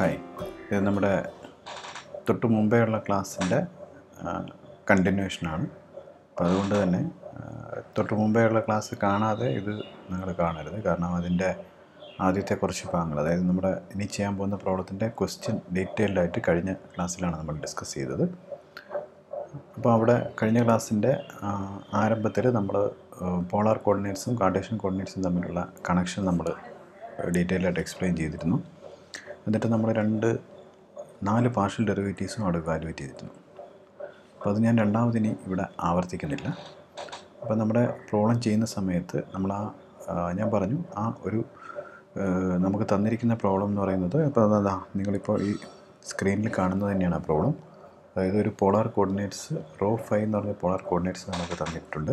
Hi. ഇത് നമ്മുടെ തൊട്ട് മുമ്പേ ഉള്ള ക്ലാസ്സിന്റെ കണ്ടിന്യൂഷനാണ് അപ്പോൾ അതുകൊണ്ട് തന്നെ തൊട്ട് മുമ്പേ ഉള്ള ക്ലാസ് കാണാതെ ഇത് നിങ്ങൾ കാണരുത്. കാരണം അതിന്റെ ആദ്യത്തെ കുറച്ച് ഭാഗങ്ങൾ അതായത് നമ്മുടെ ഇനി ചെയ്യാൻ പോകുന്ന പ്രോബ്ലത്തിന്റെ ക്വസ്റ്റ്യൻ ഡീറ്റെയിൽഡായിട്ട് കഴിഞ്ഞ ക്ലാസ്സിലാണ് നമ്മൾ ഡിസ്കസ് ചെയ്തത്. അപ്പോൾ അവിടെ കഴിഞ്ഞ ക്ലാസ്സിന്റെ ആരംഭത്തിൽ നമ്മൾ പോളാർ കോർഡിനേറ്റ്സും കാർട്ടേഷ്യൻ കോർഡിനേറ്റ്സും തമ്മിലുള്ള കണക്ഷൻ നമ്മൾ ഡീറ്റെയിൽ ആയിട്ട് എക്സ്പ്ലെയിൻ ചെയ്തിരുന്നു. എന്നിട്ട് നമ്മൾ രണ്ട് നാല് പാർഷ്യൽ ഡെറിവേറ്റീവ്സും അവിടെ വാലുവേറ്റ് ചെയ്തിരുന്നു. അപ്പോൾ അത് ഞാൻ രണ്ടാമതിനി ഇവിടെ ആവർത്തിക്കുന്നില്ല. അപ്പോൾ നമ്മുടെ പ്രോബ്ലം ചെയ്യുന്ന സമയത്ത് നമ്മൾ ആ ഞാൻ പറഞ്ഞു ആ ഒരു നമുക്ക് തന്നിരിക്കുന്ന പ്രോബ്ലം എന്ന് പറയുന്നത് അപ്പോൾ അതാ നിങ്ങളിപ്പോൾ ഈ സ്ക്രീനിൽ കാണുന്നത് തന്നെയാണ് ആ പ്രോബ്ലം അതായത് ഒരു പോളാർ കോർഡിനേറ്റ്സ് റോ ഫൈ എന്ന് പറഞ്ഞ പോളാർ കോർഡിനേറ്റ്സ് നമുക്ക് തന്നിട്ടുണ്ട്.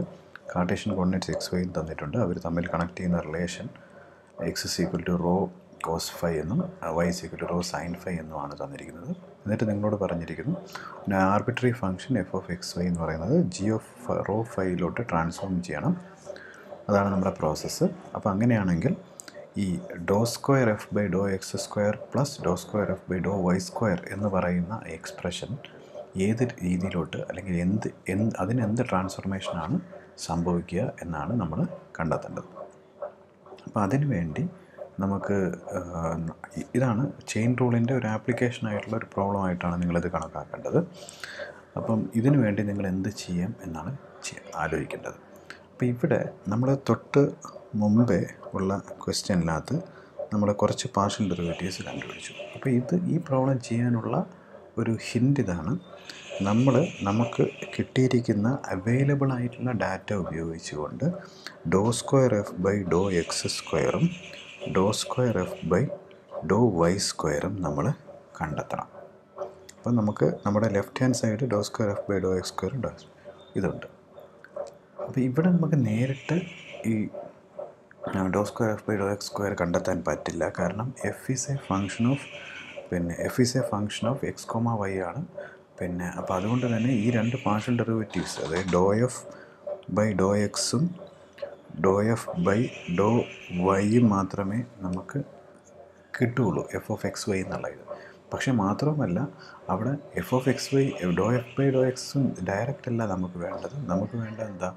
കാർട്ടേഷ്യൻ കോർഡിനേറ്റ്സ് എക്സ് വൈയും തന്നിട്ടുണ്ട്. അവർ തമ്മിൽ കണക്ട് ചെയ്യുന്ന relation x equal to rho cos phi എന്നും y to rho sine phi എന്നുമാണ് തന്നിരിക്കുന്നത്. എന്നിട്ട് നിങ്ങളോട് പറഞ്ഞിരിക്കുന്നു പിന്നെ arbitrary function f of x y എന്ന് പറയുന്നത് ജി ഓഫ് റോ ഫൈയിലോട്ട് ട്രാൻസ്ഫോം ചെയ്യണം. അതാണ് നമ്മുടെ പ്രോസസ്സ് അപ്പോൾ അങ്ങനെയാണെങ്കിൽ ഈ do square f by do x square plus do square f by do y square എന്ന് പറയുന്ന എക്സ്പ്രഷൻ ഏത് രീതിയിലോട്ട് അല്ലെങ്കിൽ എന്ത് എന്ത് അതിന് എന്ത് ട്രാൻസ്ഫോർമേഷനാണ് സംഭവിക്കുക എന്നാണ് നമ്മൾ കണ്ടെത്തേണ്ടത്. അപ്പോൾ അതിന് വേണ്ടി നമുക്ക് ഇതാണ് ചെയിൻ റൂളിന്റെ ഒരു ആപ്ലിക്കേഷനായിട്ടുള്ള ഒരു പ്രോബ്ലം ആയിട്ടാണ് നിങ്ങളിത് കണക്കാക്കേണ്ടത്. അപ്പം ഇതിനു വേണ്ടി നിങ്ങൾ എന്ത് ചെയ്യാം എന്നാണ് ആലോചിക്കേണ്ടത്. അപ്പോൾ ഇവിടെ നമ്മൾ തൊട്ട് മുമ്പേ ഉള്ള ക്വസ്റ്റ്യനിനകത്ത് നമ്മൾ കുറച്ച് പാർഷ്യൽ ഡെറിവേറ്റീവ്സ് കണ്ടുപിടിച്ചു. അപ്പോൾ ഇത് ഈ പ്രോബ്ലം ചെയ്യാനുള്ള ഒരു ഹിൻഡ് ഇതാണ്. നമ്മൾ നമുക്ക് കിട്ടിയിരിക്കുന്ന അവൈലബിൾ ആയിട്ടുള്ള ഡാറ്റ ഉപയോഗിച്ചുകൊണ്ട് do square f by do x സ്ക്വയറും do square f by do y സ്ക്വയറും നമ്മൾ കണ്ടെത്തണം. അപ്പം നമുക്ക് നമ്മുടെ left hand side do square f by do x square do ഇതുണ്ട്. അപ്പോൾ ഇവിടെ നമുക്ക് നേരിട്ട് ഈ do square f by do x square കണ്ടെത്താൻ പറ്റില്ല. കാരണം f is a function of പിന്നെ f is a function of x comma y ആണ്. പിന്നെ അപ്പോൾ അതുകൊണ്ട് തന്നെ ഈ രണ്ട് പാർഷ്യൽ ഡെറിവേറ്റീവ്സ് അതായത് ഡോ എഫ് ബൈ ഡോ എക്സും എഫ് ബൈ ഡോ വൈ മാത്രമേ നമുക്ക് കിട്ടുകയുള്ളൂ. എഫ് ഓഫ് എക്സ് വൈ എന്നുള്ള ഇത് പക്ഷേ മാത്രവുമല്ല അവിടെ f of x y do f by do എക്സും ഡയറക്റ്റ് അല്ല നമുക്ക് വേണ്ടത്. നമുക്ക് വേണ്ട എന്താ?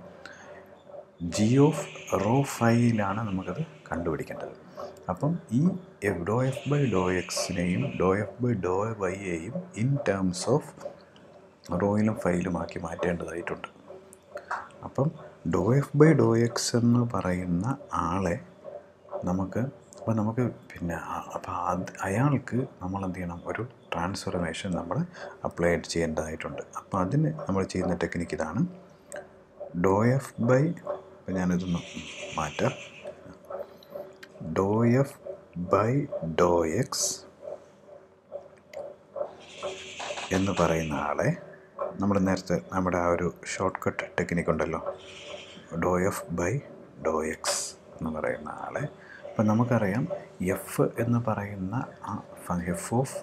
ജി ഓഫ് റോ ഫൈയിലാണ് നമുക്കത് കണ്ടുപിടിക്കേണ്ടത്. അപ്പം ഈ ഡോ എഫ് ബൈ ഡോ എക്സിനെയും ഡോ എഫ് ബൈ ഡോ വൈയെയും ഇൻ ടേംസ് ഓഫ് റോയിലും ഫൈലും ആക്കി മാറ്റേണ്ടതായിട്ടുണ്ട്. അപ്പം do f by do x എന്ന് പറയുന്ന ആളെ നമുക്ക് അപ്പോൾ നമുക്ക് പിന്നെ അപ്പോൾ അത് അയാൾക്ക് നമ്മൾ എന്ത് ചെയ്യണം? ഒരു ട്രാൻസ്ഫോർമേഷൻ നമ്മൾ അപ്ലൈ ചെയ്യേണ്ടതായിട്ടുണ്ട്. അപ്പോൾ അതിന് നമ്മൾ ചെയ്യുന്ന ടെക്നിക്ക് ഇതാണ്. ഡോ എഫ് ബൈ അപ്പോൾ ഞാനിതൊന്ന് മാറ്റാം. Do f by do x എന്ന് പറയുന്ന ആളെ നമ്മൾ നേരത്തെ നമ്മുടെ ആ ഒരു ഷോർട്ട് കട്ട് ടെക്നിക്ക് ഉണ്ടല്ലോ do f by do x എന്ന് പറയുന്ന ആളെ. അപ്പം നമുക്കറിയാം എഫ് എന്ന് പറയുന്ന ആ എഫ് ഓഫ്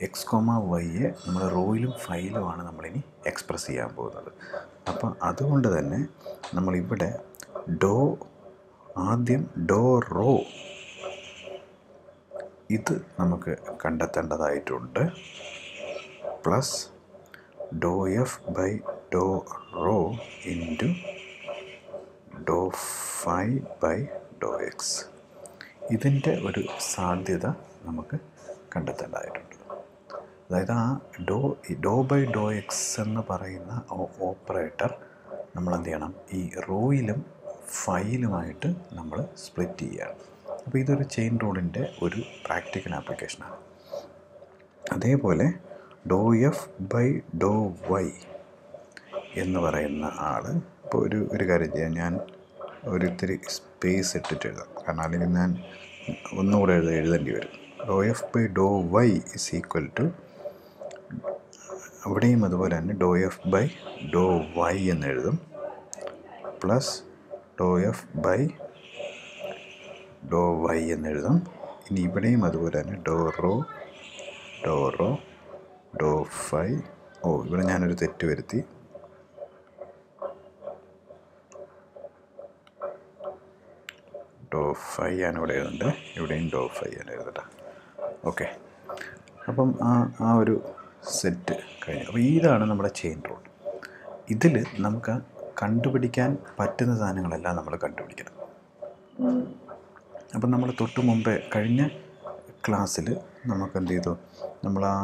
എക്സ് കോമ വൈയെ നമ്മൾ റോയിലും ഫൈലുമാണ് നമ്മളിനി എക്സ്പ്രസ് ചെയ്യാൻ പോകുന്നത്. അപ്പം അതുകൊണ്ട് തന്നെ നമ്മളിവിടെ ഡോ ആദ്യം ഡോ റോ ഇത് നമുക്ക് കണ്ടെത്തേണ്ടതായിട്ടുണ്ട്. Plus do f by do rho into do phi by do x ഇതിന്റെ ഒരു സാധ്യത നമുക്ക് കണ്ടെത്തേണ്ടതായിട്ടുണ്ട്. അതായത് ആ ഡോ ഡോ ബൈ ഡോ എക്സ് എന്ന് പറയുന്ന ഓപ്പറേറ്റർ നമ്മൾ എന്ത് ചെയ്യണം? ഈ റോയിലും ഫൈലുമായിട്ട് നമ്മൾ സ്പ്ലിറ്റ് ചെയ്യുകയാണ്. അപ്പോൾ ഇതൊരു ചെയിൻ റൂളിന്റെ ഒരു പ്രാക്ടിക്കൽ ആപ്ലിക്കേഷനാണ്. അതേപോലെ do f by do y എന്ന് പറയുന്ന ആൾ ഇപ്പോൾ ഒരു ഒരു കാര്യം ചെയ്യാം. ഞാൻ ഒരു സ്പേസ് ഇട്ടിട്ട് എഴുതാം കാരണം അല്ലെങ്കിൽ ഞാൻ ഒന്നുകൂടെ എഴുത എഴുതേണ്ടി വരും. Do f by do y is equal to അവിടെയും അതുപോലെ തന്നെ do f by do y എന്ന് എഴുതും. Plus do f by do y എന്ന് എഴുതും. ഇനി ഇവിടെയും അതുപോലെ തന്നെ do rho do rho do phi ഓ ഇവിടെ ഞാനൊരു തെറ്റ് വരുത്തി. ഡോ ഫൈ ആണ് ഇവിടെ എഴുതുന്നുണ്ട് ഇവിടെയും ഡോ ഫൈ എഴുതട്ടെ ഓക്കെ അപ്പം ആ ആ ഒരു സെറ്റ് കഴിഞ്ഞു. അപ്പോൾ ഇതാണ് നമ്മുടെ ചെയിൻ റൂൾ ഇതിൽ നമുക്ക് കണ്ടുപിടിക്കാൻ പറ്റുന്ന സാധനങ്ങളെല്ലാം നമ്മൾ കണ്ടുപിടിക്കണം. അപ്പം നമ്മൾ തൊട്ട് മുമ്പേ കഴിഞ്ഞ ക്ലാസ്സിൽ നമുക്ക് എന്ത് ചെയ്തു? നമ്മൾ ആ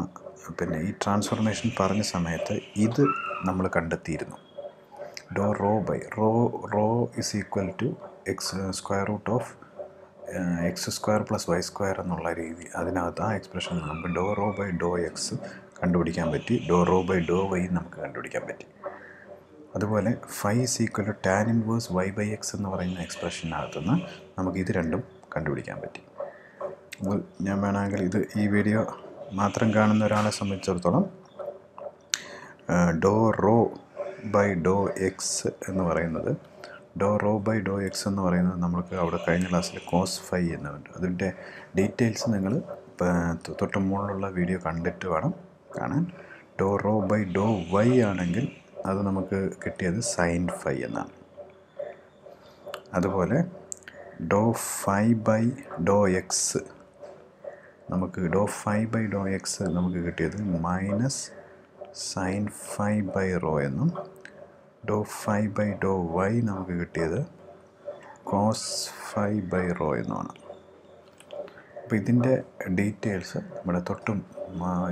പിന്നെ ഈ ട്രാൻസ്ഫോർമേഷൻ പറഞ്ഞ സമയത്ത് ഇത് നമ്മൾ കണ്ടെത്തിയിരുന്നു. Do rho by rho rho is equal to x square root of x square plus y square എന്നുള്ള രീതി അതിനകത്ത് ആ എക്സ്പ്രഷൻ നമുക്ക് do rho by do x കണ്ടുപിടിക്കാൻ പറ്റി. Do rho by do y നമുക്ക് കണ്ടുപിടിക്കാൻ പറ്റി. അതുപോലെ phi to tan inverse y by x എന്ന് പറയുന്ന എക്സ്പ്രഷനകത്തുനിന്ന് നമുക്ക് ഇത് രണ്ടും കണ്ടുപിടിക്കാൻ പറ്റി. അപ്പോൾ ഞാൻ വേണമെങ്കിൽ ഇത് ഈ വീഡിയോ മാത്രം കാണുന്ന ഒരാളെ സംബന്ധിച്ചിടത്തോളം do rho by do x എന്ന് പറയുന്നത് do rho by do x എന്ന് പറയുന്നത് നമ്മൾക്ക് അവിടെ കഴിഞ്ഞ ക്ലാസ്സിൽ കോസ് ഫൈ എന്നുണ്ട്. അതിന്റെ ഡീറ്റെയിൽസ് നിങ്ങൾ തൊട്ട് മുകളിലുള്ള വീഡിയോ കണ്ടിട്ട് വേണം കാണാൻ. Do rho by do y ആണെങ്കിൽ അത് നമുക്ക് കിട്ടിയത് സൈൻ ഫൈ എന്നാണ്. അതുപോലെ do phi by do x നമുക്ക് do phi by do x നമുക്ക് കിട്ടിയത് minus sine phi by rho എന്നും do phi by do y നമുക്ക് കിട്ടിയത് കോസ് ഫൈ ബൈ റോ എന്നാണ്. അപ്പോൾ ഇതിന്റെ ഡീറ്റെയിൽസ് നമ്മുടെ തൊട്ടും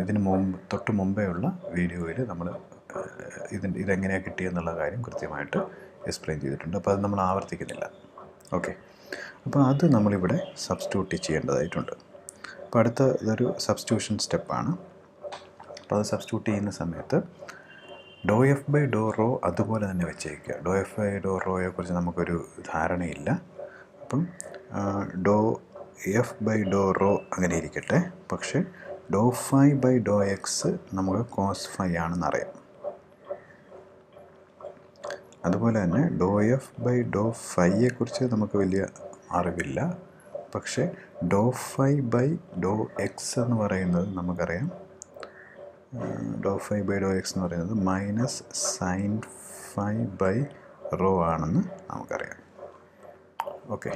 ഇതിന് മുമ്പ് തൊട്ട് മുമ്പേ ഉള്ള വീഡിയോയിൽ നമ്മൾ ഇതിന്റെ ഇതെങ്ങനെയാണ് കിട്ടിയെന്നുള്ള കാര്യം കൃത്യമായിട്ട് എക്സ്പ്ലെയിൻ ചെയ്തിട്ടുണ്ട്. അപ്പോൾ അത് നമ്മൾ ആവർത്തിക്കുന്നില്ല. ഓക്കെ. അപ്പോൾ അത് നമ്മളിവിടെ സബ്സ്റ്റിറ്റ്യൂട്ട് ചെയ്യേണ്ടതായിട്ടുണ്ട്. അപ്പോൾ അടുത്ത ഇതൊരു സബ്സ്റ്റിറ്റ്യൂഷൻ സ്റ്റെപ്പാണ് അപ്പോൾ അത് സബ്സ്റ്റിറ്റ്യൂട്ട് ചെയ്യുന്ന സമയത്ത് do f by do rho അതുപോലെ തന്നെ വെച്ചേക്കുക. ഡോ എഫ് ബൈ ഡോ റോയെക്കുറിച്ച് നമുക്കൊരു ധാരണയില്ല. അപ്പം do f by do rho അങ്ങനെ ഇരിക്കട്ടെ. പക്ഷേ do phi by do x നമുക്ക് കോസ് ഫൈ ആണെന്നറിയാം അതുപോലെ തന്നെ ഡോ എഫ് ബൈ ഡോ ഫൈയെക്കുറിച്ച് നമുക്ക് വലിയ അറിവില്ല. പക്ഷേ do phi by do x എന്ന് പറയുന്നത് നമുക്കറിയാം. Do phi by do x എന്ന് പറയുന്നത് minus sine phi by rho ആണെന്ന് നമുക്കറിയാം. ഓക്കെ.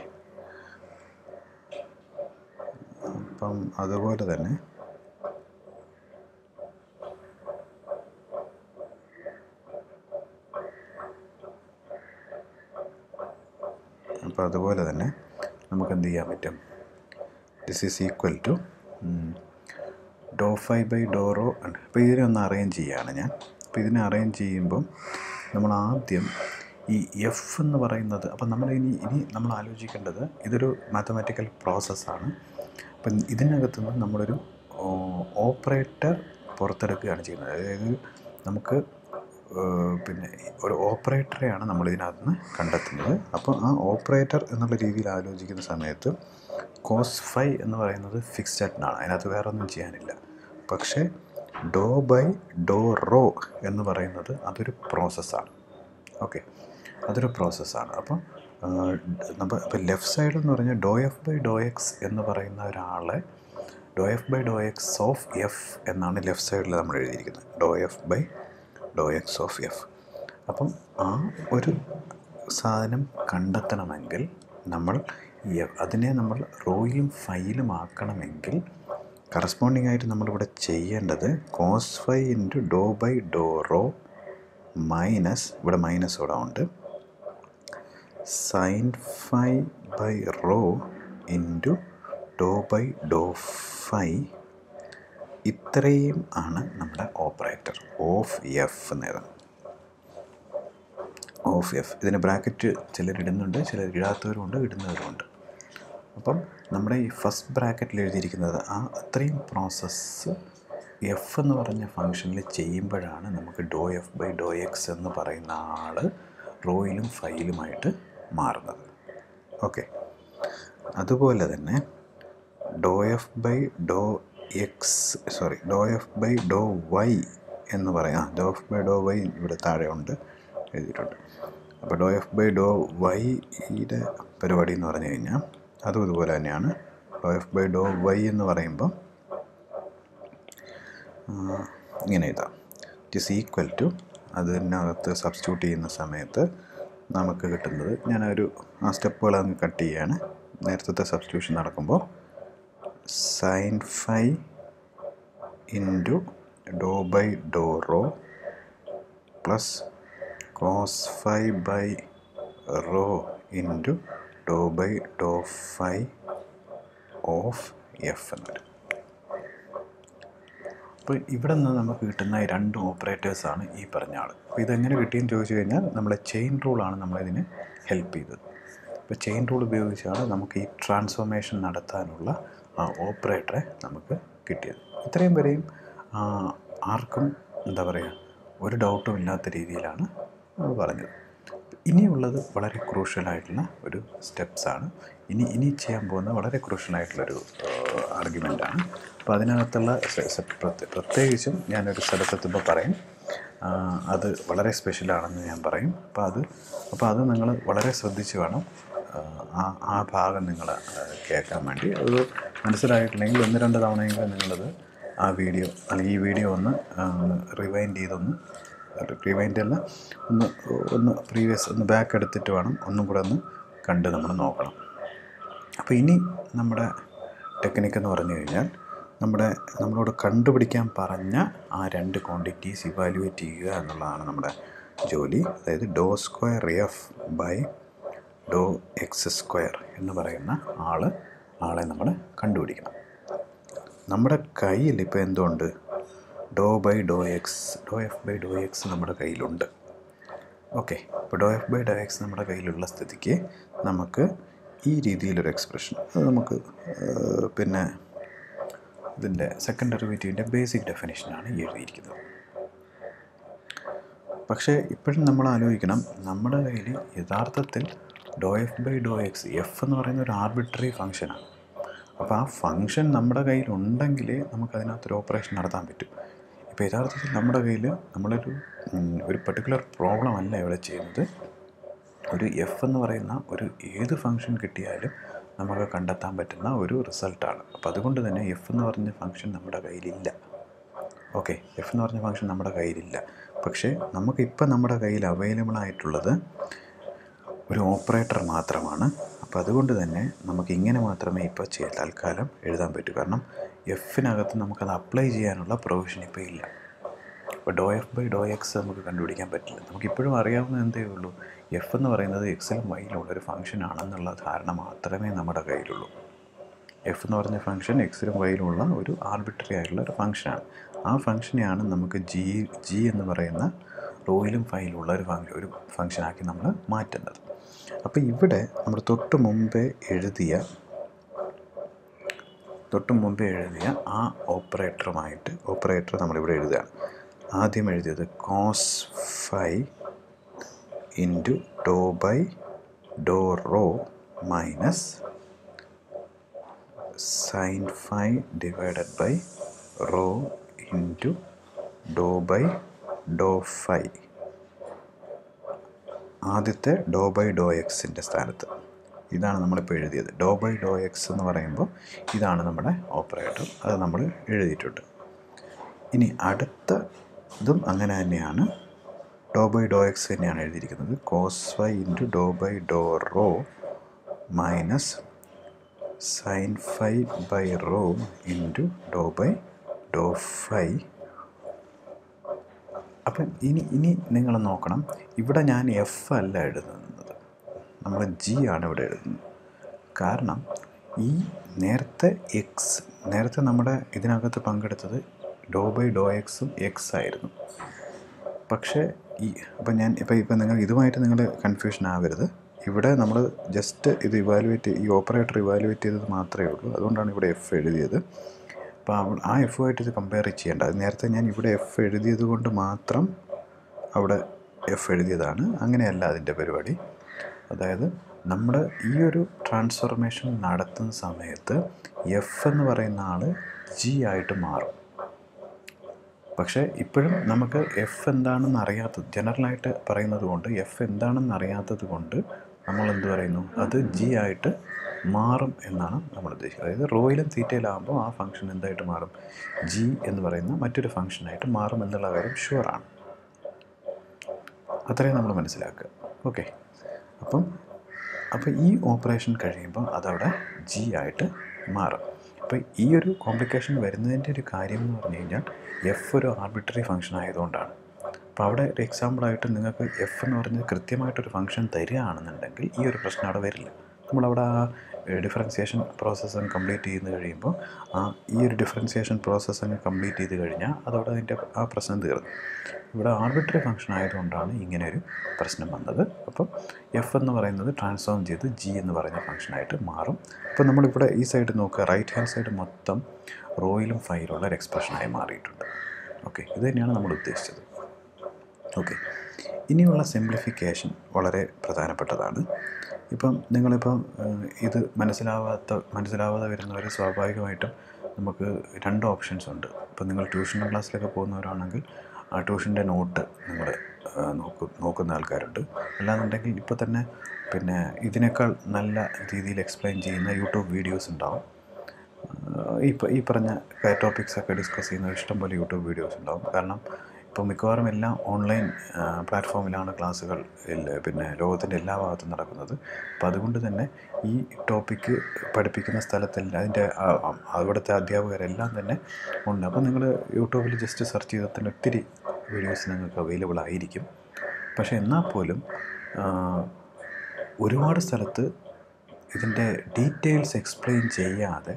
അപ്പം അതുപോലെ തന്നെ അപ്പോൾ അതുപോലെ തന്നെ നമുക്ക് എന്ത് ചെയ്യാൻ പറ്റും? This is equal to do phi by do rho ഉണ്ട് അപ്പോൾ ഇതിനെ ഒന്ന് അറേഞ്ച് ചെയ്യുകയാണ് ഞാൻ. അപ്പോൾ ഇതിനെ അറേഞ്ച് ചെയ്യുമ്പം നമ്മൾ ആദ്യം ഈ എഫ് എന്ന് പറയുന്നത് അപ്പം നമ്മൾ ഇനി ഇനി നമ്മൾ ആലോചിക്കേണ്ടത് ഇതൊരു മാത്തമാറ്റിക്കൽ പ്രോസസ്സാണ് അപ്പം ഇതിനകത്ത് നിന്ന് നമ്മളൊരു ഓപ്പറേറ്റർ പുറത്തെടുക്കുകയാണ് ചെയ്യുന്നത്. അതായത് നമുക്ക് പിന്നെ ഒരു ഓപ്പറേറ്ററെയാണ് നമ്മൾ ഇതിനകത്ത് നിന്ന് കണ്ടെത്തുന്നത്. അപ്പോൾ ആ ഓപ്പറേറ്റർ എന്നുള്ള രീതിയിൽ ആലോചിക്കുന്ന സമയത്ത് കോസ് ഫൈ എന്ന് പറയുന്നത് ഫിക്സ്ഡ് ആണ്. അതിനകത്ത് വേറൊന്നും ചെയ്യാനില്ല. പക്ഷേ ഡോ ബൈ ഡോ റോ എന്ന് പറയുന്നത് അതൊരു പ്രോസസ്സാണ്. ഓക്കെ. അതൊരു പ്രോസസ്സാണ്. അപ്പം നമ്മൾ ഇപ്പം ലെഫ്റ്റ് സൈഡ് എന്ന് പറഞ്ഞാൽ do f by do x എന്ന് പറയുന്ന ഒരാളെ do f by do x of f എന്നാണ് ലെഫ്റ്റ് സൈഡിൽ നമ്മൾ എഴുതിയിരിക്കുന്നത്. Do f by do x of f. അപ്പം ആ ഒരു സാധനം കണ്ടെത്തണമെങ്കിൽ നമ്മൾ അതിനെ നമ്മൾ റോയിലും ഫൈലും ആക്കണമെങ്കിൽ കറസ്പോണ്ടിങ് ആയിട്ട് നമ്മളിവിടെ ചെയ്യേണ്ടത് cos phi into do by do rho minus ഇവിടെ മൈനസ് ഇവിടെ ഉണ്ട്. Sine phi by rho into do by do phi ഇത്രയും ആണ് നമ്മുടെ ഓപ്പറേറ്റർ ഓഫ് എഫ് എന്നേതാണ് ഓഫ് എഫ് ഇതിന് ബ്രാക്കറ്റ് ചിലർ ഇടുന്നുണ്ട് ചിലർ ഇടാത്തവരുമുണ്ട് ഇടുന്നവരുമുണ്ട്. അപ്പം നമ്മുടെ ഈ ഫസ്റ്റ് ബ്രാക്കറ്റിൽ എഴുതിയിരിക്കുന്നത് ആ അത്രയും പ്രോസസ്സ് എഫ് എന്ന് പറഞ്ഞ ഫങ്ഷനിൽ ചെയ്യുമ്പോഴാണ് നമുക്ക് do f by do x എന്ന് പറയുന്ന ആൾ റോയിലും ഫൈലുമായിട്ട് മാറുന്നത്. ഓക്കെ അതുപോലെ തന്നെ do f by do x sorry do f by do y എന്ന് പറയാം. Do f by do y ഇവിടെ താഴെ ഉണ്ട് എഴുതിയിട്ടുണ്ട്. അപ്പോൾ ഡോ എഫ് ബൈ ഡോ വൈയുടെ പരിപാടി എന്ന് പറഞ്ഞു കഴിഞ്ഞാൽ അതും ഇതുപോലെ തന്നെയാണ്. എഫ് ബൈ ഡോ വൈ എന്ന് പറയുമ്പോൾ ഇങ്ങനെ എഴുതാം. ഇറ്റ് ഈസ് ഈക്വൽ ടു അതിനകത്ത് സബ്സ്റ്റിറ്റ്യൂട്ട് ചെയ്യുന്ന സമയത്ത് നമുക്ക് കിട്ടുന്നത് ഞാനൊരു ആ സ്റ്റെപ്പുകൾ അങ്ങ് കട്ട് ചെയ്യാണ്. നേരത്തെ സബ്സ്റ്റിറ്റ്യൂഷൻ നടക്കുമ്പോൾ sine phi into do by do rho plus cos phi by rho into do by do phi of f എന്ന് വരും അപ്പോൾ ഇവിടെ നിന്ന് നമുക്ക് കിട്ടുന്ന രണ്ട് ഓപ്പറേറ്റേഴ്സാണ് ഈ പറഞ്ഞ ആൾ അപ്പോൾ ഇതെങ്ങനെ കിട്ടിയെന്ന് ചോദിച്ചു കഴിഞ്ഞാൽ നമ്മളെ ചെയിൻ റൂളാണ് നമ്മളിതിന് ഹെൽപ്പ് ചെയ്തത്. അപ്പോൾ ചെയിൻ റൂൾ ഉപയോഗിച്ചാണ് നമുക്ക് ഈ ട്രാൻസ്ഫോർമേഷൻ നടത്താനുള്ള ആ ഓപ്പറേറ്ററെ നമുക്ക് കിട്ടിയത്. ഇത്രയും വരെയും ആർക്കും എന്താ പറയുക ഒരു ഡൗട്ടും ഇല്ലാത്ത രീതിയിലാണ് നമ്മൾ പറഞ്ഞത്. ഇനിയുള്ളത് വളരെ ക്രൂഷ്യലായിട്ടുള്ള ഒരു സ്റ്റെപ്സാണ് ഇനി ഇനി ചെയ്യാൻ പോകുന്ന വളരെ ക്രൂഷ്യലായിട്ടുള്ളൊരു ആർഗ്യുമെന്റാണ് അപ്പോൾ അതിനകത്തുള്ള പ്രത്യേകിച്ചും ഞാനൊരു സ്ഥലത്തെത്തുമ്പോൾ പറയും. അത് വളരെ സ്പെഷ്യലാണെന്ന് ഞാൻ പറയും. അപ്പോൾ അത് അപ്പോൾ അത് നിങ്ങൾ വളരെ ശ്രദ്ധിച്ച് വേണം ആ ആ ഭാഗം നിങ്ങൾ കേൾക്കാൻ വേണ്ടി. അത് മനസ്സിലായിട്ടില്ലെങ്കിൽ ഒന്ന് രണ്ട് തവണയെങ്കിലും നിങ്ങളത് ആ വീഡിയോ അല്ലെങ്കിൽ ഈ വീഡിയോ ഒന്ന് റിവൈൻഡ് ചെയ്തൊന്ന് റിവൈൻഡ് അല്ല. ഒന്ന് ഒന്ന് പ്രീവിയസ് ഒന്ന് ബാക്ക് എടുത്തിട്ട് വേണം ഒന്നും കൂടെ ഒന്ന് കണ്ട് നമ്മൾ നോക്കണം. അപ്പോൾ ഇനി നമ്മുടെ ടെക്നിക്ക് എന്ന് പറഞ്ഞു കഴിഞ്ഞാൽ നമ്മുടെ നമ്മളോട് കണ്ടുപിടിക്കാൻ പറഞ്ഞ ആ രണ്ട് ക്വാണ്ടിറ്റീസ് ഇവാലുവേറ്റ് ചെയ്യുക എന്നുള്ളതാണ് നമ്മുടെ ജോലി. അതായത് do square f by do x square എന്ന് പറയുന്ന ആൾ ആളെ നമ്മൾ കണ്ടുപിടിക്കണം. നമ്മുടെ കയ്യിൽ ഇപ്പോൾ എന്തുണ്ട്? Do by do x do f by do x നമ്മുടെ കയ്യിലുണ്ട്. ഓക്കെ അപ്പോൾ do f by do x നമ്മുടെ കയ്യിലുള്ള സ്ഥിതിക്ക് നമുക്ക് ഈ രീതിയിലൊരു എക്സ്പ്രഷൻ അത് നമുക്ക് പിന്നെ ഇതിന്റെ സെക്കൻഡ് ഡെറിവേറ്റീവിന്റെ ബേസിക് ഡെഫിനേഷനാണ് ഈ എഴുതിയിരിക്കുന്നത്. പക്ഷേ ഇപ്പോഴും നമ്മൾ ആലോചിക്കണം നമ്മുടെ കയ്യിൽ യഥാർത്ഥത്തിൽ do f by do x f എന്ന് പറയുന്ന ഒരു ആർബിട്രറി ഫംഗ്ഷനാണ് അപ്പോൾ ആ ഫംഗ്ഷൻ നമ്മുടെ കയ്യിൽ ഉണ്ടെങ്കിൽ നമുക്ക് അതിനകത്തൊരു ഓപ്പറേഷൻ നടത്താൻ പറ്റും. ഇപ്പോൾ യഥാർത്ഥത്തിൽ നമ്മുടെ കയ്യിൽ നമ്മളൊരു ഒരു പെർട്ടിക്കുലർ പ്രോബ്ലം അല്ല ഇവിടെ ചെയ്യുന്നത്. ഒരു എഫ് എന്ന് പറയുന്ന ഒരു ഏത് ഫംഗ്ഷൻ കിട്ടിയാലും നമുക്ക് കണ്ടെത്താൻ പറ്റുന്ന ഒരു റിസൾട്ടാണ് അപ്പോൾ അതുകൊണ്ട് തന്നെ എഫ് എന്ന് പറഞ്ഞ ഫംഗ്ഷൻ നമ്മുടെ കയ്യിലില്ല. ഓക്കെ എഫ് എന്ന് പറഞ്ഞ ഫംഗ്ഷൻ നമ്മുടെ കയ്യിലില്ല. പക്ഷേ നമുക്കിപ്പോൾ നമ്മുടെ കയ്യിൽ അവൈലബിൾ ആയിട്ടുള്ളത് ഒരു ഓപ്പറേറ്റർ മാത്രമാണ്. അപ്പോൾ അതുകൊണ്ട് തന്നെ നമുക്ക് ഇങ്ങനെ മാത്രമേ ഇപ്പോൾ തൽക്കാലം എഴുതാൻ പറ്റൂ. കാരണം എഫിനകത്ത് നമുക്കത് അപ്ലൈ ചെയ്യാനുള്ള പ്രൊവിഷൻ ഇപ്പോൾ ഇല്ല. ഇപ്പോൾ do f by do x നമുക്ക് കണ്ടുപിടിക്കാൻ പറ്റില്ല. നമുക്കിപ്പോഴും അറിയാവുന്ന എന്തേ ഉള്ളൂ? എഫ് എന്ന് പറയുന്നത് എക്സിലും വൈയിലും ഉള്ളൊരു ഫംഗ്ഷൻ ആണെന്നുള്ള ധാരണ മാത്രമേ നമ്മുടെ കയ്യിലുള്ളൂ. എഫ് എന്ന് പറഞ്ഞ ഫംഗ്ഷൻ എക്സിലും വൈയിലുള്ള ഒരു ആർബിട്രറി ആയിട്ടുള്ള ഒരു ഫംഗ്ഷനാണ് ആ ഫംഗ്ഷനെയാണ് നമുക്ക് ജി ജി എന്ന് പറയുന്ന റോയിലും ഫൈലുള്ള ഒരു ഫംഗ്ഷൻ ഒരു ഫംഗ്ഷനാക്കി നമ്മൾ മാറ്റുന്നത്. അപ്പോൾ ഇവിടെ നമ്മൾ തൊട്ട് മുമ്പേ എഴുതിയ തൊട്ട് മുമ്പേ എഴുതിയ ആ ഓപ്പറേറ്ററുമായിട്ട് ഓപ്പറേറ്റർ നമ്മളിവിടെ എഴുതുകയാണ്. ആദ്യം എഴുതിയത് cos phi into do by do rho minus sine phi divided by rho into do by do phi ആദ്യത്തെ ഡോ ബൈ ഡോ എക്സിന്റെ സ്ഥാനത്ത്. ഇതാണ് നമ്മളിപ്പോൾ എഴുതിയത്. ഡോ ബൈ ഡോ എക്സ് എന്ന് പറയുമ്പോൾ ഇതാണ് നമ്മുടെ ഓപ്പറേറ്റർ അത് നമ്മൾ എഴുതിയിട്ടുണ്ട്. ഇനി അടുത്ത ഇതും അങ്ങനെ തന്നെയാണ്. ഡോ ബൈ ഡോ എക്സ് തന്നെയാണ് എഴുതിയിരിക്കുന്നത്. Cos y into do by do rho minus sine phi by rho into do by do phi അപ്പം ഇനി ഇനി നിങ്ങൾ നോക്കണം. ഇവിടെ ഞാൻ എഫ് അല്ല എഴുതുന്നത്. നമ്മൾ ജി ആണ് ഇവിടെ എഴുതുന്നത്. കാരണം ഈ നേരത്തെ എക്സ് നേരത്തെ നമ്മുടെ ഇതിനകത്ത് പങ്കെടുത്തത് ഡോ ബൈ ഡോ എക്സും എക്സ് ആയിരുന്നു. പക്ഷേ ഈ അപ്പം ഞാൻ ഇപ്പം ഇപ്പം നിങ്ങൾ ഇതുമായിട്ട് നിങ്ങൾ കൺഫ്യൂഷൻ ആവരുത്. ഇവിടെ നമ്മൾ ജസ്റ്റ് ഇത് ഇവാലുവേറ്റ് ഈ ഓപ്പറേറ്റർ ഇവാലുവേറ്റ് ചെയ്തത് മാത്രമേ ഉള്ളൂ. അതുകൊണ്ടാണ് ഇവിടെ എഫ് എഴുതിയത്. അപ്പോൾ ആ എഫുമായിട്ട് ഇത് കമ്പയർ ചെയ്യേണ്ട. അത് നേരത്തെ ഞാൻ ഇവിടെ എഫ് എഴുതിയത് കൊണ്ട് മാത്രം അവിടെ എഫ് എഴുതിയതാണ്. അങ്ങനെയല്ല അതിന്റെ പരിപാടി. അതായത് നമ്മൾ ഈ ഒരു ട്രാൻസ്ഫോർമേഷൻ നടത്തുന്ന സമയത്ത് എഫ് എന്ന് പറയുന്ന ആൾ ജി ആയിട്ട് മാറും. പക്ഷേ ഇപ്പോഴും നമുക്ക് എഫ് എന്താണെന്ന് അറിയാത്ത ജനറലായിട്ട് പറയുന്നത് കൊണ്ട് എഫ് എന്താണെന്ന് അറിയാത്തത് കൊണ്ട് നമ്മൾ എന്ത് പറയുന്നു? അത് ജി ആയിട്ട് മാറും എന്നാണ് നമ്മൾ ഉദ്ദേശിക്കുന്നത്. അതായത് റോയിലും തീറ്റയിലാകുമ്പോൾ ആ ഫംഗ്ഷൻ എന്തായിട്ട് മാറും? ജി എന്ന് പറയുന്ന മറ്റൊരു ഫംഗ്ഷനായിട്ട് മാറും എന്നുള്ള കാര്യം ഷുവറാണ് അത്രയും നമ്മൾ മനസ്സിലാക്കുക. ഓക്കെ അപ്പം അപ്പോൾ ഈ ഓപ്പറേഷൻ കഴിയുമ്പോൾ അതവിടെ ജി ആയിട്ട് മാറും. അപ്പോൾ ഈ ഒരു കോംപ്ലിക്കേഷൻ വരുന്നതിന്റെ ഒരു കാര്യം എന്ന് പറഞ്ഞു കഴിഞ്ഞാൽ എഫ് ഒരു ആർബിട്രറി ഫംഗ്ഷൻ ആയതുകൊണ്ടാണ്. അപ്പോൾ അവിടെ ഒരു എക്സാമ്പിളായിട്ട് നിങ്ങൾക്ക് എഫ് എന്ന് പറഞ്ഞ് കൃത്യമായിട്ടൊരു ഫംഗ്ഷൻ തരികയാണെന്നുണ്ടെങ്കിൽ ഈ ഒരു പ്രശ്നം അവിടെ വരില്ല. നമ്മളവിടെ ആ ഡിഫറൻസിയേഷൻ പ്രോസസ്സ് അങ്ങ് കംപ്ലീറ്റ് ചെയ്ത് കഴിയുമ്പോൾ ആ ഈ ഒരു ഡിഫറൻസിയേഷൻ പ്രോസസ്സ് അങ്ങ് കംപ്ലീറ്റ് ചെയ്ത് കഴിഞ്ഞാൽ അതോടെ അതിന്റെ ആ പ്രശ്നം തീർന്നു. ഇവിടെ ആർബിട്രറി ഫംഗ്ഷൻ ആയതുകൊണ്ടാണ് ഇങ്ങനെ ഒരു പ്രശ്നം വന്നത്. അപ്പം എഫ് എന്ന് പറയുന്നത് ട്രാൻസ്ഫോം ചെയ്ത് ജി എന്ന് പറയുന്ന ഫംഗ്ഷനായിട്ട് മാറും. അപ്പോൾ നമ്മളിവിടെ ഈ സൈഡ് നോക്കുക. റൈറ്റ് ഹാൻഡ് സൈഡ് മൊത്തം റോയിലും ഫൈലുള്ള ഒരു എക്സ്പ്രഷനായി മാറിയിട്ടുണ്ട്. ഓക്കെ ഇത് തന്നെയാണ് നമ്മൾ ഉദ്ദേശിച്ചത്. ഓക്കെ ഇനിയുള്ള സിംപ്ലിഫിക്കേഷൻ വളരെ പ്രധാനപ്പെട്ടതാണ്. ഇപ്പം നിങ്ങളിപ്പം ഇത് മനസ്സിലാവാത്ത മനസ്സിലാവാതെ വരുന്നവർ സ്വാഭാവികമായിട്ടും നമുക്ക് രണ്ട് ഓപ്ഷൻസ് ഉണ്ട്. ഇപ്പം നിങ്ങൾ ട്യൂഷൻ ക്ലാസ്സിലൊക്കെ പോകുന്നവരാണെങ്കിൽ ആ ട്യൂഷന്റെ നോട്ട് നിങ്ങൾ നോക്കും നോക്കുന്ന ആൾക്കാരുണ്ട്. അല്ലാന്നുണ്ടെങ്കിൽ ഇപ്പോൾ തന്നെ പിന്നെ ഇതിനേക്കാൾ നല്ല രീതിയിൽ എക്സ്പ്ലെയിൻ ചെയ്യുന്ന യൂട്യൂബ് വീഡിയോസ് ഉണ്ടാവും. ആഹ് ഈ പ- ഈ പറഞ്ഞ ടോപ്പിക്സൊക്കെ ഡിസ്കസ് ചെയ്യുന്ന ഇഷ്ടംപോലെ യൂട്യൂബ് വീഡിയോസ് ഉണ്ടാവും. കാരണം ഇപ്പോൾ മിക്കവാറും എല്ലാം ഓൺലൈൻ പ്ലാറ്റ്ഫോമിലാണ് ക്ലാസ്സുകൾ പിന്നെ ലോകത്തിന്റെ എല്ലാ ഭാഗത്തും നടക്കുന്നത്. അപ്പോൾ അതുകൊണ്ട് തന്നെ ഈ ടോപ്പിക്ക് പഠിപ്പിക്കുന്ന സ്ഥലത്തിൽ അതിന്റെ അവിടുത്തെ അധ്യാപകരെല്ലാം തന്നെ ഉണ്ട്. അപ്പോൾ നിങ്ങൾ യൂട്യൂബിൽ ജസ്റ്റ് സെർച്ച് ചെയ്താൽ തന്നെ ഒത്തിരി വീഡിയോസ് നിങ്ങൾക്ക് അവൈലബിൾ ആയിരിക്കും. പക്ഷേ എന്നാൽ പോലും ഒരുപാട് സ്ഥലത്ത് ഇതിന്റെ ഡീറ്റെയിൽസ് എക്സ്പ്ലെയിൻ ചെയ്യാതെ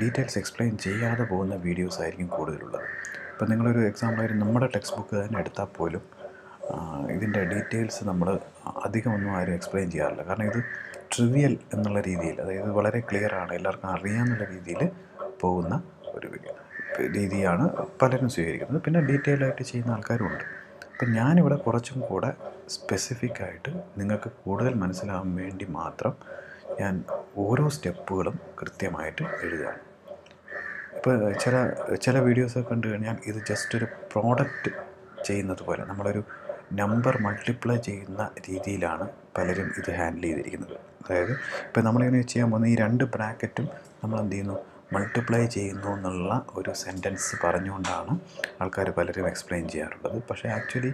ഡീറ്റെയിൽസ് എക്സ്പ്ലെയിൻ ചെയ്യാതെ പോകുന്ന വീഡിയോസ് ആയിരിക്കും കൂടുതലുള്ളത്. ഇപ്പം നിങ്ങളൊരു എക്സാമ്പിളായിട്ട് നമ്മുടെ ടെക്സ്റ്റ് ബുക്ക് തന്നെ എടുത്താൽ പോലും ഇതിന്റെ ഡീറ്റെയിൽസ് നമ്മൾ അധികമൊന്നും ആരും എക്സ്പ്ലെയിൻ ചെയ്യാറില്ല. കാരണം ഇത് ട്രിവിയൽ എന്നുള്ള രീതിയിൽ അതായത് വളരെ ക്ലിയർ ആണ് എല്ലാവർക്കും അറിയാമെന്നുള്ള രീതിയിൽ പോകുന്ന ഒരു രീതിയാണ് പലരും സ്വീകരിക്കുന്നത്. പിന്നെ ഡീറ്റെയിൽ ആയിട്ട് ചെയ്യുന്ന ആൾക്കാരുമുണ്ട് അപ്പം ഞാനിവിടെ കുറച്ചും കൂടെ സ്പെസിഫിക് ആയിട്ട് നിങ്ങൾക്ക് കൂടുതൽ മനസ്സിലാവാൻ വേണ്ടി മാത്രം ഞാൻ ഓരോ സ്റ്റെപ്പുകളും കൃത്യമായിട്ട് എഴുതുകയാണ്. ഇപ്പോൾ ചില ചില വീഡിയോസൊക്കെ കണ്ടു കഴിഞ്ഞാൽ ഇത് ജസ്റ്റ് ഒരു പ്രോഡക്റ്റ് ചെയ്യുന്നത് പോലെ നമ്മളൊരു നമ്പർ മൾട്ടിപ്ലൈ ചെയ്യുന്ന രീതിയിലാണ് പലരും ഇത് ഹാൻഡിൽ ചെയ്തിരിക്കുന്നത്. അതായത് ഇപ്പോൾ നമ്മളിങ്ങനെ ചെയ്യാൻ പോകുന്ന ഈ രണ്ട് ബ്രാക്കറ്റും നമ്മൾ എന്ത് ചെയ്യുന്നു? മൾട്ടിപ്ലൈ ചെയ്യുന്നു എന്നുള്ള ഒരു സെന്റൻസ് പറഞ്ഞുകൊണ്ടാണ് ആൾക്കാർ പലരും എക്സ്പ്ലെയിൻ ചെയ്യാറുള്ളത്. പക്ഷേ ആക്ച്വലി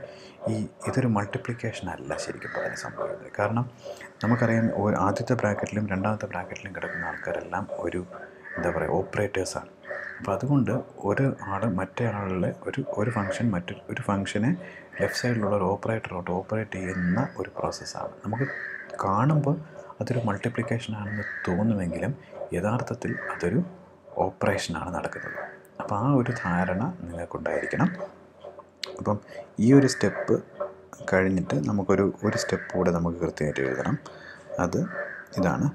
ഈ ഇതൊരു മൾട്ടിപ്ലിക്കേഷൻ അല്ല ശരിക്കും പറഞ്ഞ സംഭവിക്കുന്നത് കാരണം നമുക്കറിയാം ആദ്യത്തെ ബ്രാക്കറ്റിലും രണ്ടാമത്തെ ബ്രാക്കറ്റിലും കിടക്കുന്ന ആൾക്കാരെല്ലാം ഒരു എന്താ പറയുക ഓപ്പറേറ്റേഴ്സാണ് അപ്പോൾ അതുകൊണ്ട് ഒരു ആൾ മറ്റേ ആളുടെ ഒരു ഒരു ഫംഗ്ഷൻ മറ്റൊരു ഒരു ഫംഗ്ഷനെ ലെഫ്റ്റ് സൈഡിലുള്ള ഒരു ഓപ്പറേറ്ററോട്ട് ഓപ്പറേറ്റ് ചെയ്യുന്ന ഒരു പ്രോസസ്സാണ് നമുക്ക് കാണുമ്പോൾ അതൊരു മൾട്ടിപ്ലിക്കേഷൻ ആണെന്ന് തോന്നുമെങ്കിലും യഥാർത്ഥത്തിൽ അതൊരു ഓപ്പറേഷനാണ് നടക്കുന്നത്. അപ്പോൾ ആ ഒരു ധാരണ നിങ്ങൾക്കുണ്ടായിരിക്കണം. അപ്പം ഈ ഒരു സ്റ്റെപ്പ് കഴിഞ്ഞിട്ട് നമുക്കൊരു ഒരു സ്റ്റെപ്പ് കൂടെ നമുക്ക് കൃത്യമായിട്ട് എഴുതണം. അത് ഇതാണ്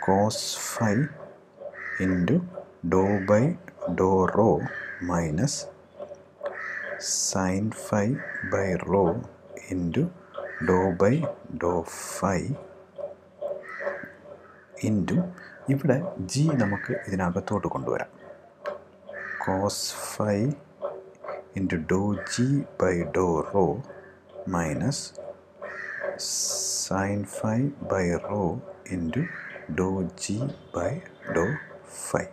cos phi into do by do rho minus sine phi by rho into do by do phi into ഇവിടെ ജി നമുക്ക് ഇതിനകത്തോട്ട് കൊണ്ടുവരാം. Cos phi into do g by do rho minus sine phi by rho into do g by do phi.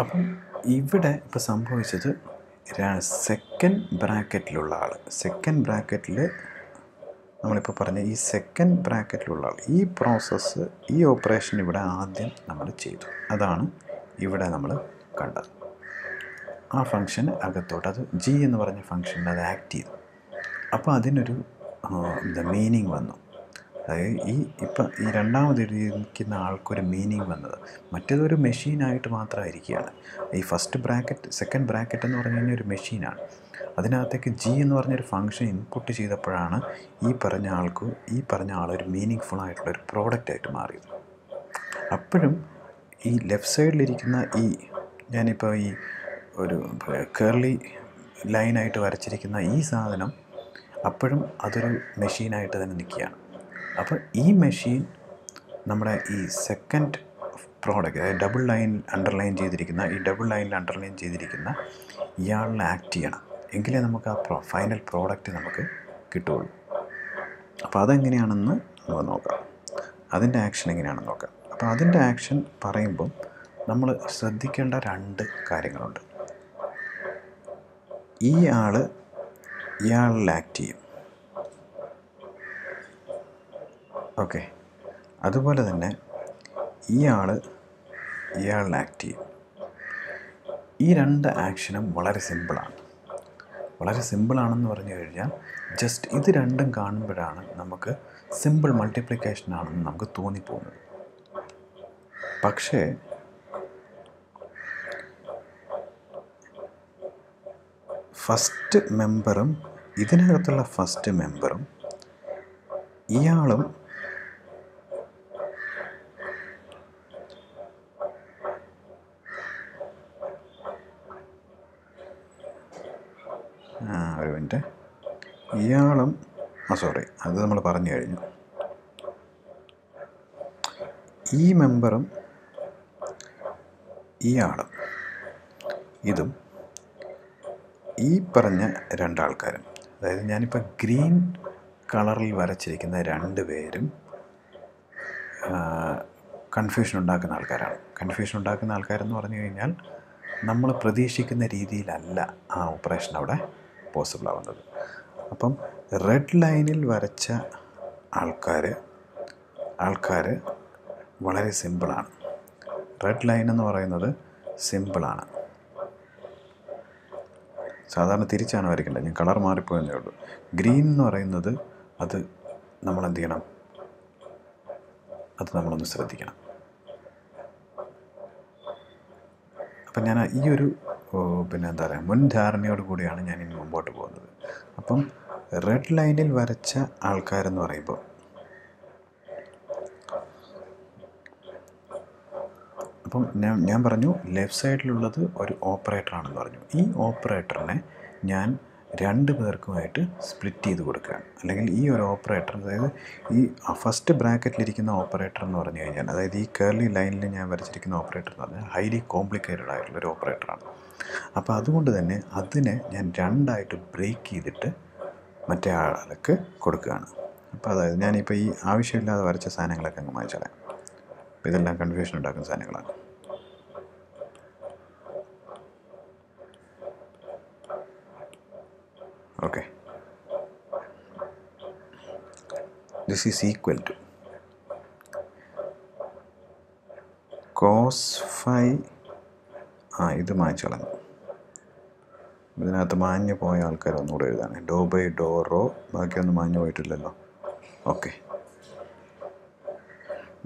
അപ്പം ഇവിടെ ഇപ്പോൾ സംഭവിച്ചത് second ബ്രാക്കറ്റിലുള്ള ആൾ second ബ്രാക്കറ്റിൽ നമ്മളിപ്പോൾ പറഞ്ഞ ഈ സെക്കൻഡ് ബ്രാക്കറ്റിലുള്ള ആൾ ഈ പ്രോസസ്സ് ഈ ഓപ്പറേഷൻ ഇവിടെ ആദ്യം നമ്മൾ ചെയ്തു. അതാണ് ഇവിടെ നമ്മൾ കണ്ടത്. ആ ഫംഗ്ഷൻ അകത്തോട്ട് അത് ജി എന്ന് പറഞ്ഞ ഫംഗ്ഷനിൽ അത് ആക്ട് ചെയ്തു. അപ്പോൾ അതിനൊരു മീനിങ് വന്നു. അതായത് ഈ ഇപ്പം ഈ രണ്ടാമത് എഴുതിയിരിക്കുന്ന ആൾക്കൊരു മീനിങ് വന്നത്. മറ്റേതൊരു മെഷീനായിട്ട് മാത്രമായിരിക്കുകയാണ്. ഈ ഫസ്റ്റ് ബ്രാക്കറ്റ് സെക്കൻഡ് ബ്രാക്കറ്റ് എന്ന് പറഞ്ഞു കഴിഞ്ഞാൽ ഒരു മെഷീനാണ് അതിനകത്തേക്ക് ജി എന്ന് പറഞ്ഞൊരു ഫംഗ്ഷൻ ഇൻപുട്ട് ചെയ്തപ്പോഴാണ് ഈ പറഞ്ഞ ആൾക്ക് ഈ പറഞ്ഞ ആളൊരു മീനിങ് ഫുൾ ആയിട്ടുള്ള ഒരു പ്രോഡക്റ്റ് ആയിട്ട് മാറിയത്. അപ്പോഴും ഈ ലെഫ്റ്റ് സൈഡിലിരിക്കുന്ന ഈ ഞാനിപ്പോൾ ഈ ഒരു കേർലി ലൈനായിട്ട് വരച്ചിരിക്കുന്ന ഈ സാധനം അപ്പോഴും അതൊരു മെഷീനായിട്ട് തന്നെ നിൽക്കുകയാണ്. അപ്പോൾ ഈ മെഷീൻ നമ്മുടെ ഈ സെക്കൻഡ് പ്രോഡക്റ്റ് അതായത് ഡബിൾ ലൈൻ അണ്ടർലൈൻ ചെയ്തിരിക്കുന്ന ഈ ഡബിൾ ലൈനിൽ അണ്ടർലൈൻ ചെയ്തിരിക്കുന്ന ഇയാളിൽ ആക്ട് ചെയ്യണം. എങ്കിലേ നമുക്ക് ആ പ്രോ ഫൈനൽ പ്രോഡക്റ്റ് നമുക്ക് കിട്ടുകയുള്ളൂ. അപ്പോൾ അതെങ്ങനെയാണെന്ന് നമുക്ക് നോക്കാം. അതിന്റെ ആക്ഷൻ എങ്ങനെയാണെന്ന് നോക്കാം. അപ്പോൾ അതിന്റെ ആക്ഷൻ പറയുമ്പം നമ്മൾ ശ്രദ്ധിക്കേണ്ട രണ്ട് കാര്യങ്ങളുണ്ട്. ഈ ആൾ ഇയാളിൽ ആക്ട് ചെയ്യും. ഓക്കെ. അതുപോലെ തന്നെ ഇയാൾ ഇയാളുടെ ആക്ട് ചെയ്യും ഈ രണ്ട് ആക്ഷനും വളരെ സിമ്പിളാണ് വളരെ സിമ്പിളാണെന്ന് പറഞ്ഞു കഴിഞ്ഞാൽ ജസ്റ്റ് ഇത് രണ്ടും കാണുമ്പോഴാണ് നമുക്ക് സിമ്പിൾ മൾട്ടിപ്ലിക്കേഷൻ ആണെന്ന് നമുക്ക് തോന്നിപ്പോകുന്നത്. പക്ഷേ ഫസ്റ്റ് മെമ്പറും ഇതിനകത്തുള്ള ഫസ്റ്റ് മെമ്പറും ഇയാളും ആ ഒരു മിനിറ്റ് ഇയാളും ആ സോറി അത് നമ്മൾ പറഞ്ഞു കഴിഞ്ഞു. ഈ മെമ്പറും ഈ ആളും ഇതും ഈ പറഞ്ഞ രണ്ടാൾക്കാരും അതായത് ഞാനിപ്പോൾ ഗ്രീൻ കളറിൽ വരച്ചിരിക്കുന്ന രണ്ട് പേരും കൺഫ്യൂഷൻ ഉണ്ടാക്കുന്ന ആൾക്കാരാണ്. കൺഫ്യൂഷൻ ഉണ്ടാക്കുന്ന ആൾക്കാരെന്ന് പറഞ്ഞു കഴിഞ്ഞാൽ നമ്മൾ പ്രതീക്ഷിക്കുന്ന രീതിയിലല്ല ആ ഓപ്പറേഷൻ അവിടെ പോസിബിൾ ആവുന്നത്. അപ്പം റെഡ് ലൈനിൽ വരച്ച ആൾക്കാർ ആൾക്കാർ വളരെ സിമ്പിളാണ്. റെഡ് ലൈൻ എന്ന് പറയുന്നത് സിമ്പിളാണ്. സാധാരണ തിരിച്ചാണ് വരയ്ക്കേണ്ടത്. ഞാൻ കളർ മാറിപ്പോയെന്നേ ഉള്ളൂ. ഗ്രീൻ എന്ന് പറയുന്നത് അത് നമ്മൾ എന്ത് ചെയ്യണം അത് നമ്മളൊന്ന് ശ്രദ്ധിക്കണം. അപ്പം ഞാൻ ഈ ഒരു പിന്നെ എന്താ പറയുക മുൻധാരണയോട് കൂടിയാണ് ഞാൻ ഇനി മുമ്പോട്ട് പോകുന്നത്. അപ്പം റെഡ് ലൈനിൽ വരച്ച ആൾക്കാരെന്ന് പറയുമ്പോൾ അപ്പം ഞാൻ ഞാൻ പറഞ്ഞു ലെഫ്റ്റ് സൈഡിലുള്ളത് ഒരു ഓപ്പറേറ്ററാണെന്ന് പറഞ്ഞു. ഈ ഓപ്പറേറ്ററിനെ ഞാൻ രണ്ട് പേർക്കുമായിട്ട് സ്പ്ലിറ്റ് ചെയ്ത് കൊടുക്കുകയാണ്. അല്ലെങ്കിൽ ഈ ഒരു ഓപ്പറേറ്റർ അതായത് ഈ ഫസ്റ്റ് ബ്രാക്കറ്റിലിരിക്കുന്ന ഓപ്പറേറ്റർ എന്ന് പറഞ്ഞു കഴിഞ്ഞാൽ അതായത് ഈ കേർലി ലൈനിൽ ഞാൻ വരച്ചിരിക്കുന്ന ഓപ്പറേറ്റർ എന്ന് പറഞ്ഞാൽ ഹൈലി കോംപ്ലിക്കേറ്റഡ് ആയിട്ടുള്ള ഒരു ഓപ്പറേറ്ററാണ് അപ്പോൾ അതുകൊണ്ട് തന്നെ അതിനെ ഞാൻ രണ്ടായിട്ട് ബ്രേക്ക് ചെയ്തിട്ട് മറ്റേ ആൾക്ക് കൊടുക്കുകയാണ്. അപ്പോൾ അതായത് ഞാനിപ്പോൾ ഈ ആവശ്യമില്ലാതെ വരച്ച സാധനങ്ങളൊക്കെ അങ്ങ് മായ്ച്ചളയാം അപ്പോൾ ഇതെല്ലാം കൺഫ്യൂഷൻ ഉണ്ടാക്കുന്ന സാധനങ്ങളാണ്. Okay this is equal to cos phi ആ ഇത് മായ്ച്ചു കളഞ്ഞു ഇതിനകത്ത് മാഞ്ഞു പോയ ആൾക്കാർ ഒന്നുകൂടെ എഴുതാണ്. Do by do rho. ബാക്കിയൊന്നും മാഞ്ഞു പോയിട്ടില്ലല്ലോ. Okay.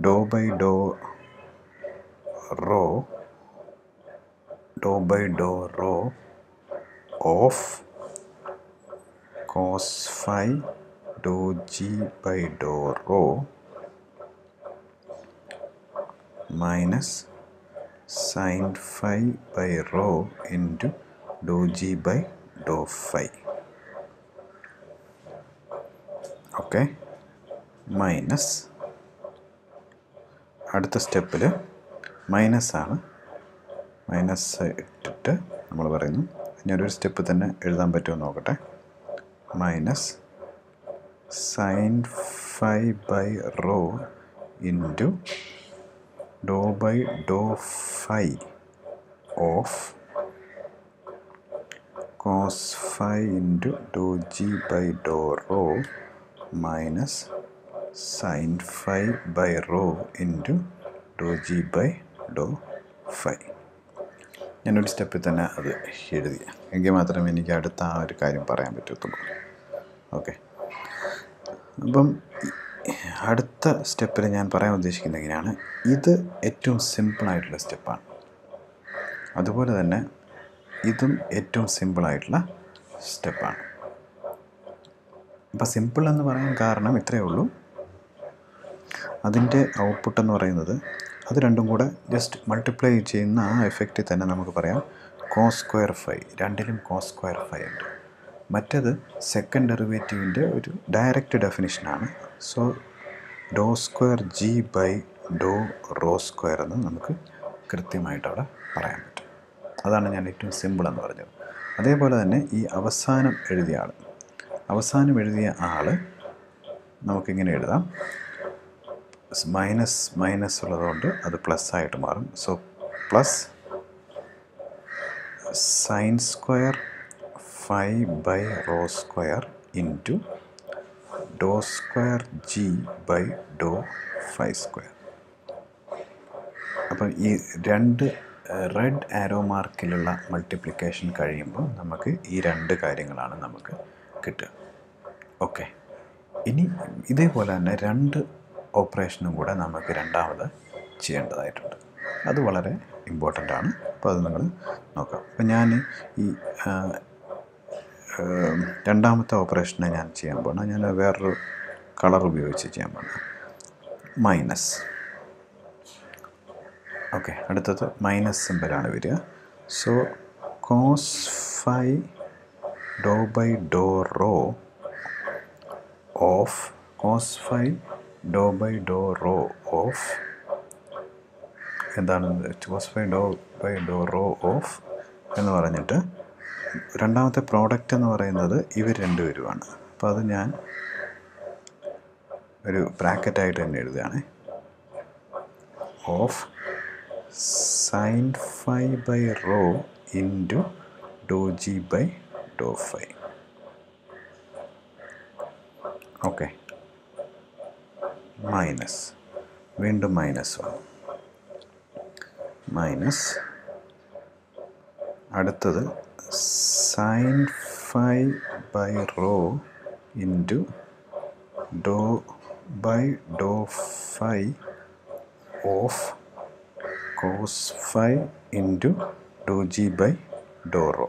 Do by do rho. Do by do rho of cos phi do g by do rho minus sine phi by rho into do g by do phi okay minus അടുത്ത സ്റ്റെപ്പിൽ minus ആണ്. Minus ഇട്ടിട്ട് നമ്മൾ പറയുന്നു. ഞാനൊരു step തന്നെ എഴുതാൻ പറ്റുമോ നോക്കട്ടെ. Minus sine phi by rho into do by do phi of cos phi into do g by do rho minus sine phi by rho into do g by do phi. ഞാനൊരു സ്റ്റെപ്പിൽ തന്നെ അത് എഴുതി. എങ്കിൽ മാത്രമേ എനിക്ക് അടുത്ത ആ ഒരു കാര്യം പറയാൻ പറ്റത്തുള്ളൂ. ഓക്കെ. അപ്പം അടുത്ത സ്റ്റെപ്പിൽ ഞാൻ പറയാൻ ഉദ്ദേശിക്കുന്നത് എങ്ങനെയാണ്? ഇത് ഏറ്റവും സിമ്പിളായിട്ടുള്ള സ്റ്റെപ്പാണ്. അതുപോലെ തന്നെ ഇതും ഏറ്റവും സിമ്പിളായിട്ടുള്ള സ്റ്റെപ്പാണ് അപ്പോൾ സിമ്പിൾ എന്ന് പറയാൻ കാരണം ഇത്രയേ ഉള്ളൂ. അതിന്റെ ഔട്ട്പുട്ട് എന്ന് പറയുന്നത് അത് രണ്ടും കൂടെ ജസ്റ്റ് മൾട്ടിപ്ലൈ ചെയ്യുന്ന ആ എഫക്റ്റിൽ തന്നെ നമുക്ക് പറയാം. കോസ് സ്ക്വയർ ഫൈ രണ്ടിലും കോസ് സ്ക്വയർ ഫൈ ഉണ്ട്. മറ്റത് സെക്കൻഡ് ഡെറിവേറ്റീവിന്റെ ഒരു direct ഡെഫിനിഷനാണ് so do square g by do rho square എന്ന് നമുക്ക് കൃത്യമായിട്ട് അവിടെ പറ്റും അതാണ് ഞാൻ ഏറ്റവും സിമ്പിൾ എന്ന് പറഞ്ഞത്. അതേപോലെ തന്നെ ഈ അവസാനം എഴുതിയ ആൾ അവസാനം എഴുതിയ ആൾ നമുക്കിങ്ങനെ എഴുതാം. മൈനസ് മൈനസ് ഉള്ളതുകൊണ്ട് അത് പ്ലസ് ആയിട്ട് മാറും. So plus sine square five by rho square into do square g by do five square അപ്പം ഈ രണ്ട് റെഡ് ആരോ മാർക്കിലുള്ള മൾട്ടിപ്ലിക്കേഷൻ കഴിയുമ്പോൾ നമുക്ക് ഈ രണ്ട് കാര്യങ്ങളാണ് നമുക്ക് കിട്ടുക. ഓക്കെ ഇനി ഇതേപോലെ തന്നെ രണ്ട് ഓപ്പറേഷനും കൂടെ നമുക്ക് രണ്ടാമത് ചെയ്യേണ്ടതായിട്ടുണ്ട്. അത് വളരെ ഇമ്പോർട്ടന്റ് ആണ്. അപ്പോൾ അത് നിങ്ങൾ നോക്കാം. അപ്പോൾ ഞാൻ ഈ രണ്ടാമത്തെ ഓപ്പറേഷനെ ഞാൻ ചെയ്യാൻ പോകണം ഞാൻ വേറൊരു കളർ ഉപയോഗിച്ച് ചെയ്യാൻ പോകണം മൈനസ് ഓക്കെ അടുത്തത് മൈനസ് സിമ്പലാണ് വരിക. So cos phi do by do rho of cos phi do by do rho of എന്താണ് cos phi do by do rho of എന്ന് പറഞ്ഞിട്ട് രണ്ടാമത്തെ പ്രോഡക്റ്റ് എന്ന് പറയുന്നത് ഇവർ രണ്ടുപേരുമാണ് അപ്പോൾ അത് ഞാൻ ഒരു ബ്രാക്കറ്റായിട്ട് തന്നെ എഴുതുകയാണ്. Of sine phi by rho into do g by do phi. Okay. Minus. വീണ്ടും മൈനസ് വൺ മൈനസ്. അടുത്തത് sine phi by rho into do by do phi of cos five into do g by do rho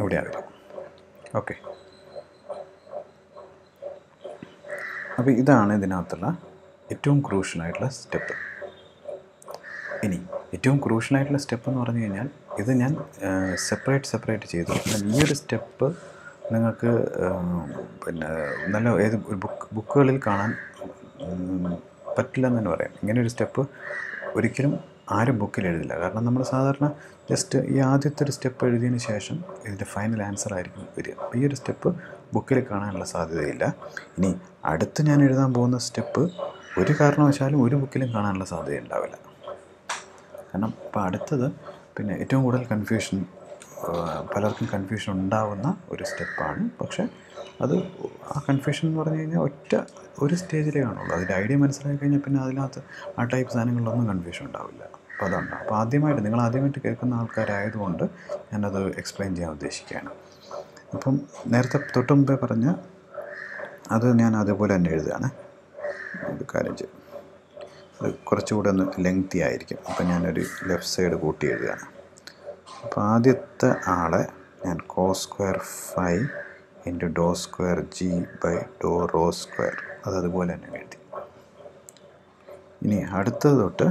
ഇവിടെയാണ് വരും okay അപ്പോൾ ഇതാണ് ഇതിനകത്തുള്ള ഏറ്റവും ക്രൂഷ്യനായിട്ടുള്ള step ഇനി ഏറ്റവും ക്രൂഷ്യലായിട്ടുള്ള സ്റ്റെപ്പ് എന്ന് പറഞ്ഞു കഴിഞ്ഞാൽ ഇത് ഞാൻ സെപ്പറേറ്റ് സെപ്പറേറ്റ് ചെയ്തു. ഈ ഒരു സ്റ്റെപ്പ് നിങ്ങൾക്ക് പിന്നെ നല്ല ഏത് ബുക്ക് ബുക്കുകളിൽ കാണാൻ പറ്റില്ലെന്ന് തന്നെ പറയാം. ഇങ്ങനെ ഒരു സ്റ്റെപ്പ് ഒരിക്കലും ആരും ബുക്കിൽ എഴുതില്ല. കാരണം നമ്മൾ സാധാരണ ജസ്റ്റ് ഈ ആദ്യത്തെ ഒരു സ്റ്റെപ്പ് എഴുതിയതിന് ശേഷം ഇതിന്റെ ഫൈനൽ ആൻസർ ആയിരിക്കും വരിക. ഈ ഒരു സ്റ്റെപ്പ് ബുക്കിൽ കാണാനുള്ള സാധ്യതയില്ല. ഇനി അടുത്ത് ഞാൻ എഴുതാൻ പോകുന്ന സ്റ്റെപ്പ് ഒരു കാരണവശാലും ഒരു ബുക്കിലും കാണാനുള്ള സാധ്യത ഉണ്ടാവില്ല കാരണം ഇപ്പോൾ അടുത്തത് പിന്നെ ഏറ്റവും കൂടുതൽ കൺഫ്യൂഷൻ പലർക്കും കൺഫ്യൂഷൻ ഉണ്ടാവുന്ന ഒരു സ്റ്റെപ്പാണ് പക്ഷേ അത് ആ കൺഫ്യൂഷൻ എന്ന് പറഞ്ഞു കഴിഞ്ഞാൽ ഒറ്റ ഒരു സ്റ്റേജിലേ കാണുള്ളൂ. അതിന്റെ ഐഡിയ മനസ്സിലാക്കി കഴിഞ്ഞാൽ പിന്നെ അതിനകത്ത് ആ ടൈപ്പ് സാധനങ്ങളിലൊന്നും കൺഫ്യൂഷൻ ഉണ്ടാവില്ല. അപ്പോൾ അതുകൊണ്ട്. അപ്പോൾ ആദ്യമായിട്ട് നിങ്ങൾ ആദ്യമായിട്ട് കേൾക്കുന്ന ആൾക്കാരായതുകൊണ്ട് ഞാനത് എക്സ്പ്ലെയിൻ ചെയ്യാൻ ഉദ്ദേശിക്കുകയാണ്. അപ്പം നേരത്തെ തൊട്ട് മുമ്പേ പറഞ്ഞ അത് ഞാൻ അതേപോലെ തന്നെ എഴുതുകയാണ്. കാര്യം ചെയ്യും. അത് കുറച്ചുകൂടെ ഒന്ന് ലെങ്തി ആയിരിക്കും. അപ്പം ഞാനൊരു ലെഫ്റ്റ് സൈഡ് കൂട്ടി എഴുതുകയാണ്. അപ്പോൾ ആദ്യത്തെ ആളെ ഞാൻ cos square five into do square g by do rho square അത് അതുപോലെ തന്നെ എഴുതി. ഇനി അടുത്തത് തൊട്ട്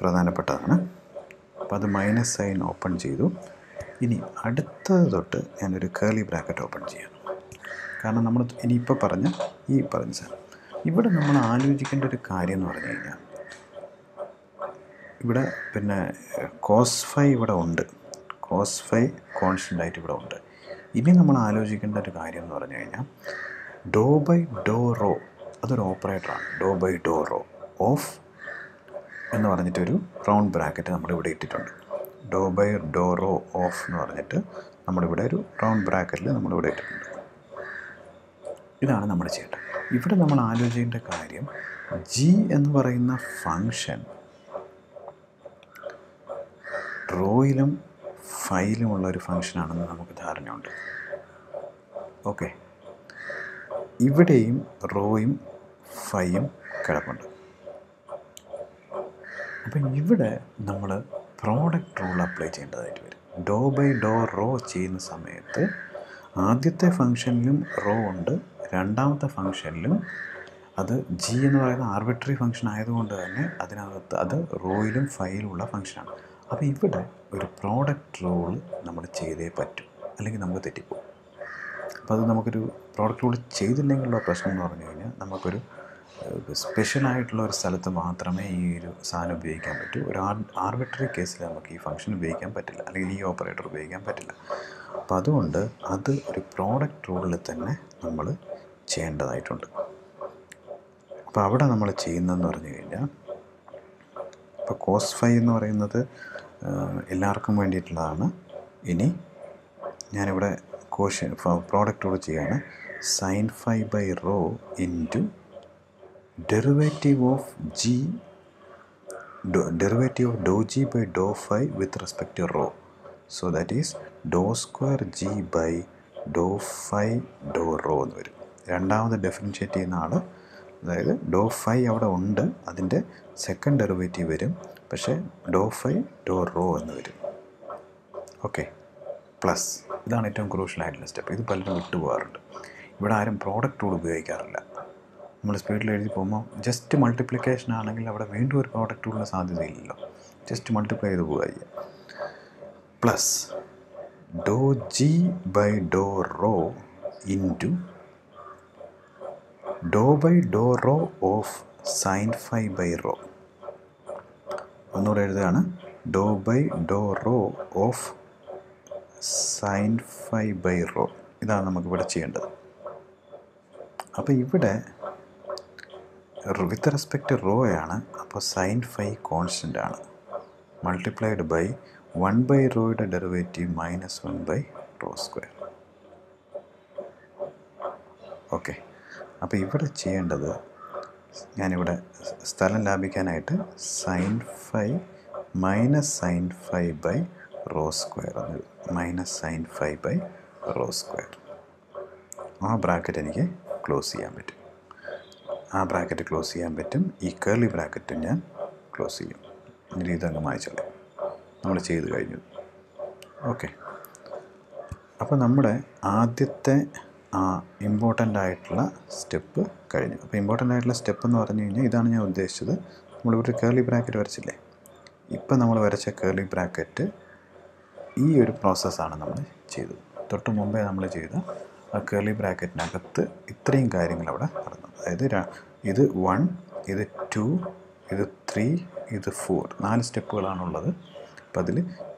പ്രധാനപ്പെട്ടതാണ്. അപ്പോൾ അത് മൈനസ് സൈൻ ഓപ്പൺ ചെയ്തു. ഇനി അടുത്തത് തൊട്ട് ഞാനൊരു കേളി ബ്രാക്കറ്റ് ഓപ്പൺ ചെയ്യാം കാരണം നമ്മൾ ഇനിയിപ്പോൾ പറഞ്ഞ ഈ പറഞ്ഞ സാധനം. ഇവിടെ നമ്മൾ ആലോചിക്കേണ്ട ഒരു കാര്യം എന്ന് പറഞ്ഞു കഴിഞ്ഞാൽ ഇവിടെ പിന്നെ കോസ് ഫൈ ഇവിടെ ഉണ്ട്. കോസ് ഫൈ കോൺസ്റ്റന്റ് ആയിട്ട് ഇവിടെ ഉണ്ട്. ഇനി നമ്മൾ ആലോചിക്കേണ്ട ഒരു കാര്യം എന്ന് പറഞ്ഞു കഴിഞ്ഞാൽ ഡോ ബൈ ഡോ റോ അതൊരു ഓപ്പറേറ്ററാണ് do by do rho of എന്ന് പറഞ്ഞിട്ടൊരു റൗണ്ട് ബ്രാക്കറ്റ് നമ്മളിവിടെ ഇട്ടിട്ടുണ്ട്. Do by do rho of എന്ന് പറഞ്ഞിട്ട് നമ്മളിവിടെ ഒരു റൗണ്ട് ബ്രാക്കറ്റിൽ നമ്മളിവിടെ ഇട്ടിട്ടുണ്ട്. ഇതാണ് നമ്മൾ ചെയ്യേണ്ടത്. ഇവിടെ നമ്മൾ ആലോചിക്കേണ്ട കാര്യം ജി എന്ന് പറയുന്ന ഫങ്ഷൻ റോയിലും ഫൈലുമുള്ള ഒരു ഫങ്ഷനാണെന്ന് നമുക്ക് ധാരണയുണ്ട്. ഓക്കെ. ഇവിടെയും റോയും ഫൈയും കിടപ്പുണ്ട്. അപ്പം ഇവിടെ നമ്മൾ പ്രോഡക്റ്റ് റൂൾ അപ്ലൈ ചെയ്യേണ്ടതായിട്ട് വരും. ഡോ ബൈ ഡോ റോ ചെയ്യുന്ന സമയത്ത് ആദ്യത്തെ ഫംഗ്ഷനിലും റോ ഉണ്ട് രണ്ടാമത്തെ ഫംഗ്ഷനിലും അത് ജി എന്ന് പറയുന്ന ആർബിട്രറി ഫംഗ്ഷൻ ആയതുകൊണ്ട് തന്നെ അതിനകത്ത് അത് റോയിലും ഫൈലുമുള്ള ഫംഗ്ഷനാണ് അപ്പോൾ ഇവിടെ ഒരു പ്രോഡക്റ്റ് റോൾ നമ്മൾ ചെയ്തേ പറ്റും. അല്ലെങ്കിൽ നമുക്ക് തെറ്റിപ്പോകും അപ്പോൾ അത് നമുക്കൊരു പ്രോഡക്റ്റ് റോൾ ചെയ്തില്ലെങ്കിലുള്ള പ്രശ്നം എന്ന് പറഞ്ഞു കഴിഞ്ഞാൽ നമുക്കൊരു സ്പെഷ്യലായിട്ടുള്ള ഒരു സ്ഥലത്ത് മാത്രമേ ഈ ഒരു സാധനം ഉപയോഗിക്കാൻ പറ്റൂ. ഒരു ആർ ആർബിട്രറി കേസിൽ നമുക്ക് ഈ ഫംഗ്ഷൻ ഉപയോഗിക്കാൻ പറ്റില്ല. അല്ലെങ്കിൽ ഈ ഓപ്പറേറ്റർ ഉപയോഗിക്കാൻ പറ്റില്ല. അപ്പോൾ അതുകൊണ്ട് അത് ഒരു പ്രോഡക്റ്റ് റൂളിൽ തന്നെ നമ്മൾ ചെയ്യേണ്ടതായിട്ടുണ്ട്. അപ്പോൾ അവിടെ നമ്മൾ ചെയ്യുന്നതെന്ന് പറഞ്ഞു കഴിഞ്ഞാൽ ഇപ്പോൾ കോസ് ഫൈ എന്ന് പറയുന്നത് എല്ലാവർക്കും വേണ്ടിയിട്ടുള്ളതാണ്. ഇനി ഞാനിവിടെ കോഷൻ പ്രോഡക്റ്റ് കൂടെ ചെയ്യാണ് sine five by rho into derivative of g derivative of do g by do five with respect to rho so that is do square g by do five do rho എന്ന് വരും. രണ്ടാമത് ഡെഫിനിഷ്യേറ്റ് ചെയ്യുന്ന ആൾ അതായത് ഡോ five അവിടെ ഉണ്ട് അതിന്റെ second derivative വരും. പക്ഷേ ഡോ ഫൈ ഡോ റോ എന്ന് വരും. ഓക്കെ. പ്ലസ്. ഇതാണ് ഏറ്റവും ക്രൂഷ്യൽ ആയിട്ടുള്ള സ്റ്റെപ്പ്. ഇത് പലരും വിട്ടുപോകാറുണ്ട് ഇവിടെ ആരും പ്രോഡക്റ്റ് റൂൾ ഉപയോഗിക്കാറില്ല. നമ്മൾ സ്പീഡിൽ എഴുതി പോകുമ്പോൾ ജസ്റ്റ് മൾട്ടിപ്ലിക്കേഷൻ ആണെങ്കിൽ അവിടെ വീണ്ടും ഒരു പ്രോഡക്റ്റ് റൂളിന് സാധ്യതയില്ലല്ലോ. ജസ്റ്റ് മൾട്ടിപ്ലൈ ചെയ്ത് പോവുക ചെയ്യുക. Plus do g by do rho into do by do rho of sine phi by rho. ഒന്നുകൂടെ എഴുതുകയാണ്. Do by do rho of sine phi by rho. ഇതാണ് നമുക്കിവിടെ ചെയ്യേണ്ടത്. അപ്പോൾ ഇവിടെ വിത്ത് റെസ്പെക്റ്റ് ആണ്. അപ്പോൾ സൈൻ ഫൈ കോൺസ്റ്റന്റ് ആണ്. Multiplied by one by റോയുടെ derivative minus one by rho square. Okay. അപ്പോൾ ഇവിടെ ചെയ്യേണ്ടത് ഞാനിവിടെ സ്ഥലം ലാഭിക്കാനായിട്ട് sine five minus sine five by rho square എന്ന് minus sine five by rho square ആ ബ്രാക്കറ്റ് എനിക്ക് ക്ലോസ് ചെയ്യാൻ പറ്റും. ആ ബ്രാക്കറ്റ് ക്ലോസ് ചെയ്യാൻ പറ്റും. ഈ കേർലി ബ്രാക്കറ്റും ഞാൻ ക്ലോസ് ചെയ്യും. ഇനി ഇതങ്ങ് മായ്ച്ചോളെ. നമ്മൾ ചെയ്ത് കഴിഞ്ഞു. ഓക്കെ അപ്പോൾ നമ്മുടെ ആദ്യത്തെ ഇമ്പോർട്ടന്റ് ആയിട്ടുള്ള സ്റ്റെപ്പ് കഴിഞ്ഞു. അപ്പോൾ ഇമ്പോർട്ടന്റ് ആയിട്ടുള്ള സ്റ്റെപ്പ് എന്ന് പറഞ്ഞു കഴിഞ്ഞാൽ ഇതാണ് ഞാൻ ഉദ്ദേശിച്ചത്. നമ്മളിവിടെ ഒരു കേർലി ബ്രാക്കറ്റ് വരച്ചില്ലേ? ഇപ്പം നമ്മൾ വരച്ച കേർലി ബ്രാക്കറ്റ് ഈ ഒരു പ്രോസസ്സാണ് നമ്മൾ ചെയ്തത്. തൊട്ട് മുമ്പേ നമ്മൾ ചെയ്ത ആ കേർലി ബ്രാക്കറ്റിനകത്ത് ഇത്രയും കാര്യങ്ങൾ അവിടെ നടന്നു. അതായത് ഇത് വൺ ഇത് ടു ഇത് ത്രീ ഇത് ഫോർ നാല് സ്റ്റെപ്പുകളാണുള്ളത്. അപ്പം അതിൽ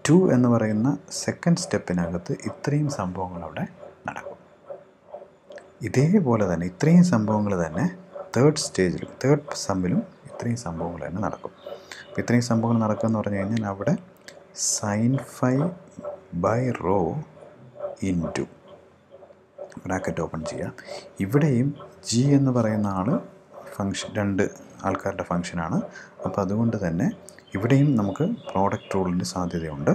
ടു എന്ന് പറയുന്ന സെക്കൻഡ് സ്റ്റെപ്പിനകത്ത് ഇത്രയും സംഭവങ്ങൾ അവിടെ നടക്കും. ഇതേപോലെ തന്നെ ഇത്രയും സംഭവങ്ങൾ തന്നെ തേർഡ് സ്റ്റേജിൽ തേർഡ് സമ്മിലും ഇത്രയും സംഭവങ്ങൾ തന്നെ നടക്കും. അപ്പോൾ ഇത്രയും സംഭവങ്ങൾ നടക്കുമെന്ന് പറഞ്ഞു കഴിഞ്ഞാൽ അവിടെ sine phi by rho into bracket open ചെയ്യാം. ഇവിടെയും ജി എന്ന് പറയുന്ന ആൾ ഫങ്ഷൻ രണ്ട് ആൾക്കാരുടെ ഫങ്ഷനാണ് അപ്പോൾ അതുകൊണ്ട് തന്നെ ഇവിടെയും നമുക്ക് പ്രോഡക്റ്റ് റൂളിന്റെ സാധ്യതയുണ്ട്.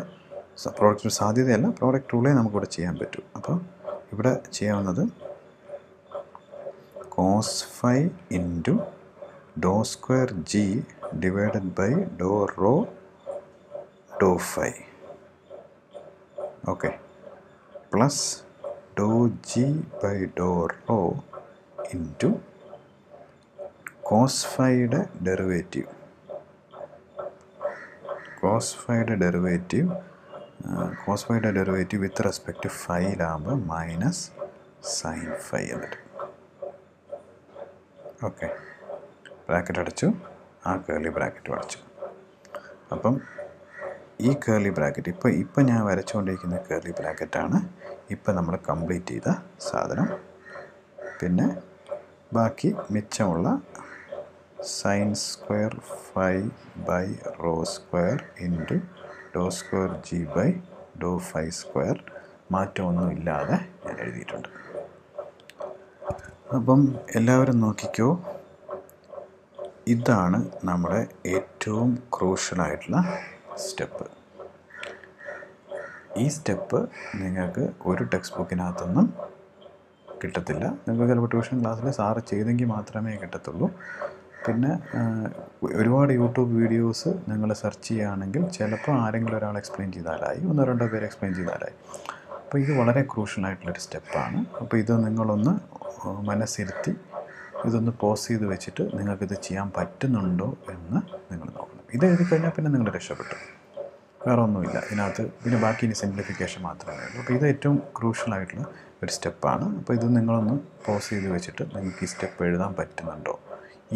പ്രോഡക്റ്റ് സാധ്യതയല്ല പ്രോഡക്റ്റ് റൂളേ നമുക്കിവിടെ ചെയ്യാൻ പറ്റൂ. അപ്പോൾ ഇവിടെ ചെയ്യാവുന്നത് cos five into do square G divided by Dr rho do five okay plus Dr G by Dr rho into cos ഫൈയുടെ ഡെറിവേറ്റീവ് കോസ് ഫൈയുടെ ഡെറിവേറ്റീവ് കോസ് ഫൈയുടെ derivative with respect ഫൈവിലാകുമ്പോൾ minus sine five എന്നിട്ട് okay. Bracket അടച്ചു. ആ curly bracket അടച്ചു. അപ്പം ഈ curly bracket ഇപ്പോൾ ഇപ്പം ഞാൻ വരച്ചുകൊണ്ടിരിക്കുന്ന കേർലി ബ്രാക്കറ്റാണ് ഇപ്പം നമ്മൾ കംപ്ലീറ്റ് ചെയ്ത സാധനം. പിന്നെ ബാക്കി മിച്ചമുള്ള sine square five by rho square into do square g by do five square മാറ്റമൊന്നും ഇല്ലാതെ ഞാൻ എഴുതിയിട്ടുണ്ട്. അപ്പം എല്ലാവരും നോക്കിക്കോ. ഇതാണ് നമ്മുടെ ഏറ്റവും ക്രൂഷ്യലായിട്ടുള്ള സ്റ്റെപ്പ് ഈ സ്റ്റെപ്പ് നിങ്ങൾക്ക് ഒരു ടെക്സ്റ്റ് ബുക്കിനകത്തൊന്നും കിട്ടത്തില്ല. നിങ്ങൾക്ക് ചിലപ്പോൾ ട്യൂഷൻ ക്ലാസ്സിൽ സാറ് ചെയ്തെങ്കിൽ മാത്രമേ കിട്ടത്തുള്ളൂ. പിന്നെ ഒരുപാട് യൂട്യൂബ് വീഡിയോസ് നിങ്ങൾ സെർച്ച് ചെയ്യുകയാണെങ്കിൽ ചിലപ്പോൾ ആരെങ്കിലും ഒരാൾ എക്സ്പ്ലെയിൻ ചെയ്താലായി. ഒന്നോ രണ്ടോ പേര് എക്സ്പ്ലെയിൻ ചെയ്താലായി. അപ്പോൾ ഇത് വളരെ ക്രൂഷ്യലായിട്ടുള്ളൊരു സ്റ്റെപ്പാണ്. അപ്പോൾ ഇത് നിങ്ങളൊന്ന് മനസ്സിരുത്തി ഇതൊന്ന് പോസ് ചെയ്ത് വെച്ചിട്ട് നിങ്ങൾക്കിത് ചെയ്യാൻ പറ്റുന്നുണ്ടോ എന്ന് നിങ്ങൾ നോക്കണം. ഇത് എഴുതി കഴിഞ്ഞാൽ പിന്നെ നിങ്ങൾ രക്ഷപ്പെട്ടു. വേറെ ഒന്നുമില്ല. ഇതിനകത്ത് പിന്നെ ബാക്കി ഇനി സിംപ്ലിഫിക്കേഷൻ മാത്രമേ ഉള്ളൂ. അപ്പോൾ ഇത് ഏറ്റവും ക്രൂഷ്യലായിട്ടുള്ള ഒരു സ്റ്റെപ്പാണ്. അപ്പോൾ ഇത് നിങ്ങളൊന്ന് പോസ് ചെയ്ത് വെച്ചിട്ട് നിങ്ങൾക്ക് ഈ സ്റ്റെപ്പ് എഴുതാൻ പറ്റുന്നുണ്ടോ?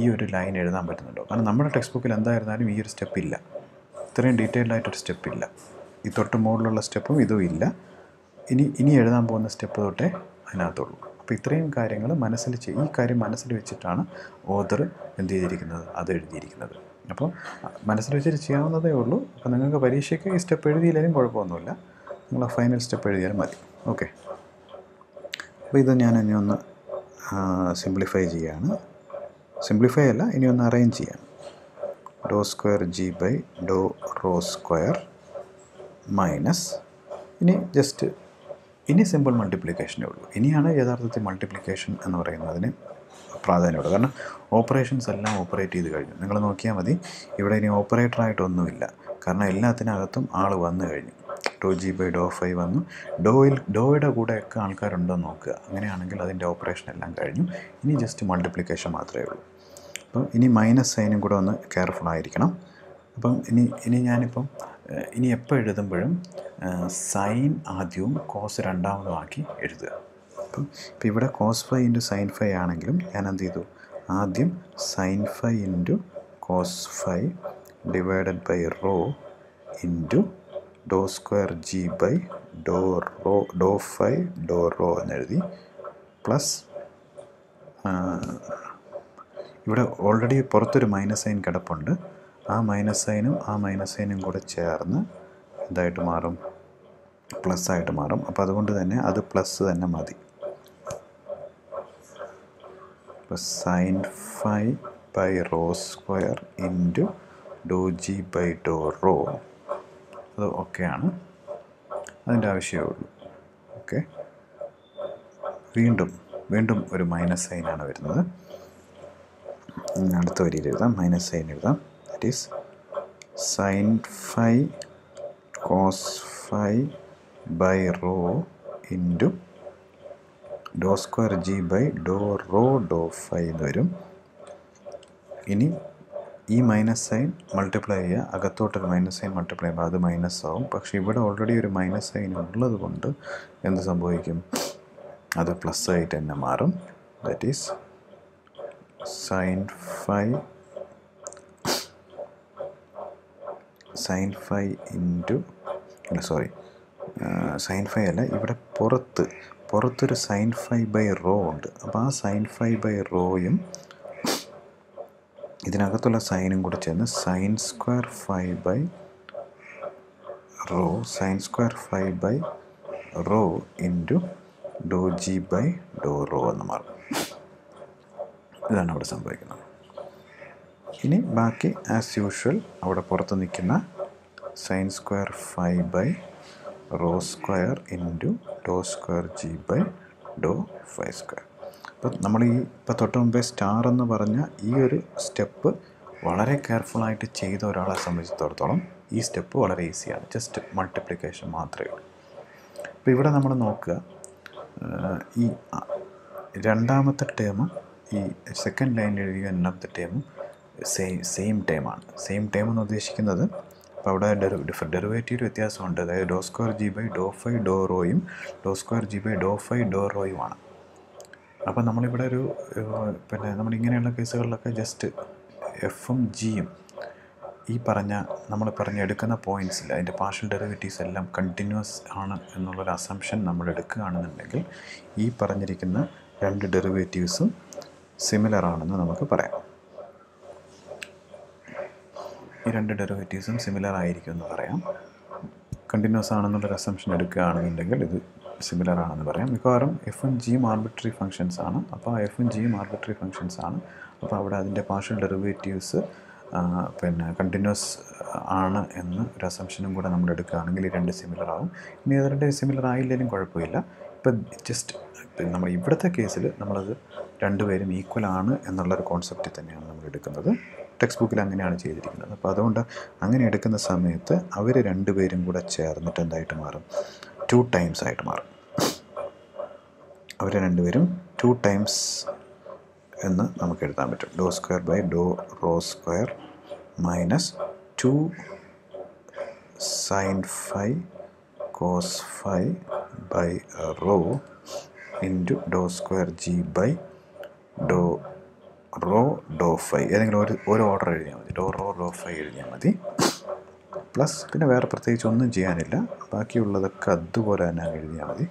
ഈ ഒരു ലൈൻ എഴുതാൻ പറ്റുന്നുണ്ടോ? കാരണം നമ്മുടെ ടെക്സ്റ്റ് ബുക്കിൽ എന്തായിരുന്നാലും ഈ ഒരു സ്റ്റെപ്പ് ഇല്ല. ഇത്രയും ഡീറ്റെയിൽഡ് ആയിട്ടൊരു സ്റ്റെപ്പ് ഇല്ല. ഈ തൊട്ട് മുകളിലുള്ള സ്റ്റെപ്പും ഇതും ഇല്ല. ഇനി ഇനി എഴുതാൻ പോകുന്ന സ്റ്റെപ്പ് തൊട്ടേ അതിനകത്തുള്ളൂ. അപ്പോൾ ഇത്രയും കാര്യങ്ങൾ മനസ്സിൽ ഈ കാര്യം മനസ്സിൽ വെച്ചിട്ടാണ് ഓതർ എന്ത് ചെയ്തിരിക്കുന്നത്? അത് എഴുതിയിരിക്കുന്നത്. അപ്പോൾ മനസ്സിൽ വെച്ചിട്ട് ചെയ്യാവുന്നതേ ഉള്ളൂ. അപ്പോൾ നിങ്ങൾക്ക് പരീക്ഷയ്ക്ക് ഈ സ്റ്റെപ്പ് എഴുതിയില്ലെങ്കിലും കുഴപ്പമൊന്നുമില്ല. നിങ്ങൾ ഫൈനൽ സ്റ്റെപ്പ് എഴുതിയാലും മതി. ഓക്കെ അപ്പോൾ ഇത് ഞാൻ ഇനി ഒന്ന് സിംപ്ലിഫൈ ചെയ്യാണ്. സിംപ്ലിഫൈ അല്ല ഇനി ഒന്ന് അറേഞ്ച് ചെയ്യാം do square g by do rho square minus ഇനി ജസ്റ്റ് ഇനി സിമ്പിൾ മൾട്ടിപ്ലിക്കേഷനേ ഉള്ളൂ. ഇനിയാണ് യഥാർത്ഥത്തിൽ മൾട്ടിപ്ലിക്കേഷൻ എന്ന് പറയുന്നതിന് പ്രാധാന്യമുള്ളൂ കാരണം ഓപ്പറേഷൻസ് എല്ലാം ഓപ്പറേറ്റ് ചെയ്ത് കഴിഞ്ഞു. നിങ്ങൾ നോക്കിയാൽ മതി ഇവിടെ ഇനി ഓപ്പറേറ്ററായിട്ടൊന്നുമില്ല കാരണം എല്ലാത്തിനകത്തും ആൾ വന്നു കഴിഞ്ഞു. Do g by do five വന്നു. ഡോയിൽ ഡോയുടെ കൂടെയൊക്കെ ആൾക്കാരുണ്ടോ നോക്കുക. അങ്ങനെയാണെങ്കിൽ അതിന്റെ ഓപ്പറേഷൻ എല്ലാം കഴിഞ്ഞു. ഇനി ജസ്റ്റ് മൾട്ടിപ്ലിക്കേഷൻ മാത്രമേ ഉള്ളൂ. അപ്പം ഇനി മൈനസ് സൈനും കൂടെ ഒന്ന് കെയർഫുൾ ആയിരിക്കണം. അപ്പം ഇനി ഇനി ഞാനിപ്പം ഇനി എപ്പോൾ എഴുതുമ്പോഴും സൈൻ ആദ്യവും കോസ് രണ്ടാമതുമാക്കി എഴുതുക. അപ്പം ഇപ്പം ഇവിടെ cos phi into sine phi ആണെങ്കിലും ഞാൻ എന്ത് ചെയ്തു? ആദ്യം sine phi into cos phi divided by rho into do square g by do rho do phi do rho എന്നെഴുതി plus ഇവിടെ ഓൾറെഡി പുറത്തൊരു മൈനസ് സൈൻ കിടപ്പുണ്ട്. ആ മൈനസ് സൈനും ആ മൈനസ് സൈനും കൂടെ ചേർന്ന് എന്തായിട്ട് മാറും. പ്ലസ് ആയിട്ട് മാറും. അപ്പോൾ അതുകൊണ്ട് തന്നെ അത് പ്ലസ് തന്നെ മതി. അപ്പോൾ sine phi by rho square into do g by do rho. അത് ഓക്കെയാണ്. അതിന്റെ ആവശ്യമേ ഉള്ളൂ. ഓക്കെ. വീണ്ടും വീണ്ടും ഒരു മൈനസ് സൈനാണ് വരുന്നത്. അടുത്ത വരിയിൽ എഴുതാം. മൈനസ് സൈൻ എഴുതാം. That is sine five cos five by rho into do square g by do rho do phi എന്ന് വരും. ഇനി ഈ മൈനസ് സൈൻ മൾട്ടിപ്ലൈ ചെയ്യുക. അകത്തോട്ടൊരു മൈനസ് സൈൻ മൾട്ടിപ്ലൈ ചെയ്യുമ്പോൾ അത് മൈനസ് ആവും. പക്ഷേ ഇവിടെ ഓൾറെഡി ഒരു മൈനസ് സൈൻ ഉള്ളത് കൊണ്ട് എന്ത് സംഭവിക്കും? അത് പ്ലസ് ആയിട്ട് തന്നെ മാറും. That is sine five sine phi into അല്ല സോറി സൈൻ ഫൈ അല്ല ഇവിടെ പുറത്ത് പുറത്തൊരു സൈൻ ഫൈ ബൈ റോ ഉണ്ട്. അപ്പോൾ ആ സൈൻ ഫൈ ബൈ റോയും ഇതിനകത്തുള്ള സൈനും കൂടെ ചേർന്ന് sine square phi by rho sine square phi by rho into do g by do rho എന്ന് മാറും. ഇതാണ് അവിടെ സംഭവിക്കുന്നത്. ഇനി ബാക്കി ആസ് യൂഷ്വൽ അവിടെ പുറത്ത് നിൽക്കുന്ന sine square five by rho square into do square g by do five square അപ്പം നമ്മൾ ഈ ഇപ്പം തൊട്ട് മുമ്പേ സ്റ്റാർ എന്ന് പറഞ്ഞ ഈ ഒരു സ്റ്റെപ്പ് വളരെ കെയർഫുള്ളായിട്ട് ചെയ്ത ഒരാളെ സംബന്ധിച്ചിടത്തോളം ഈ സ്റ്റെപ്പ് വളരെ ഈസിയാണ് ജസ്റ്റ് മൾട്ടിപ്ലിക്കേഷൻ മാത്രമേ ഉള്ളൂ. അപ്പോൾ ഇവിടെ നമ്മൾ നോക്കുക ഈ രണ്ടാമത്തെ ടേമും ഈ സെക്കൻഡ് ലൈനിൽ എഴുതിയ രണ്ടാമത്തെ ടേമും സെയിം സെയിം ടേമാണ് സെയിം ടേം എന്ന് ഉദ്ദേശിക്കുന്നത് അപ്പോൾ അവിടെ ഡെറി ഡിഫറെന്റ് ഡെറിവേറ്റീവ് വ്യത്യാസമുണ്ട്. അതായത് do square g by do five do റോയും do square g by do five do റോയുമാണ് അപ്പോൾ നമ്മളിവിടെ ഒരു പിന്നെ നമ്മൾ ഇങ്ങനെയുള്ള കേസുകളിലൊക്കെ ജസ്റ്റ് എഫും ജിയും ഈ പറഞ്ഞ നമ്മൾ പറഞ്ഞ എടുക്കുന്ന പോയിന്റ്സിൽ അതിന്റെ പാർഷ്യൽ ഡെറിവേറ്റീവ്സ് എല്ലാം കണ്ടിന്യൂസ് ആണ് എന്നുള്ളൊരു അസംഷൻ നമ്മൾ എടുക്കുകയാണെന്നുണ്ടെങ്കിൽ ഈ പറഞ്ഞിരിക്കുന്ന രണ്ട് ഡെറിവേറ്റീവ്സും സിമിലർ ആണെന്ന് നമുക്ക് പറയാം. ഈ രണ്ട് ഡെറിവേറ്റീവ്സും സിമിലർ ആയിരിക്കും എന്ന് പറയാം. കണ്ടിന്യൂസ് ആണെന്നുള്ളൊരു അസംഷൻ എടുക്കുകയാണെന്നുണ്ടെങ്കിൽ ഇത് സിമിലർ ആണെന്ന് പറയാം. മിക്കവാറും എഫും ജിയും ആർബിട്രറി ഫങ്ഷൻസ് ആണ്. അപ്പോൾ എഫും ജിയും ആർബിട്രറി ഫങ്ഷൻസ് ആണ്. അപ്പോൾ അവിടെ അതിന്റെ പാർഷ്യൽ ഡെറിവേറ്റീവ്സ് പിന്നെ കണ്ടിന്യൂസ് ആണ് എന്ന് ഒരു അസംഷനും കൂടെ നമ്മൾ എടുക്കുകയാണെങ്കിൽ ഈ രണ്ട് സിമിലർ ആവും. ഇനി അത് രണ്ട് സിമിലർ ആയില്ലെങ്കിലും കുഴപ്പമില്ല. ഇപ്പം ജസ്റ്റ് നമ്മൾ ഇവിടുത്തെ കേസിൽ നമ്മളത് രണ്ടുപേരും ഈക്വൽ ആണ് എന്നുള്ളൊരു കോൺസെപ്റ്റിൽ തന്നെയാണ് നമ്മൾ എടുക്കുന്നത്. ടെക്സ്റ്റ് ബുക്കിൽ അങ്ങനെയാണ് ചെയ്തിരിക്കുന്നത്. അപ്പോൾ അതുകൊണ്ട് അങ്ങനെ എടുക്കുന്ന സമയത്ത് അവർ രണ്ടുപേരും കൂടെ ചേർന്നിട്ട് എന്തായിട്ട് മാറും? ടു ടൈംസ് ആയിട്ട് മാറും. അവർ രണ്ടുപേരും ടു ടൈംസ് എന്ന് നമുക്ക് എഴുതാൻ പറ്റും. Do square by do rho square minus two sine phi cos phi by rho into do square g by do rho do phi ഏതെങ്കിലും ഒരു ഒരു ഓർഡർ എഴുതിയാൽ മതി. ഡോ റോ ഡോ ഫൈ എഴുതിയാൽ മതി. പ്ലസ് പിന്നെ വേറെ പ്രത്യേകിച്ച് ഒന്നും ചെയ്യാനില്ല. ബാക്കിയുള്ളതൊക്കെ അതുപോലെ തന്നെ എഴുതിയാൽ മതി.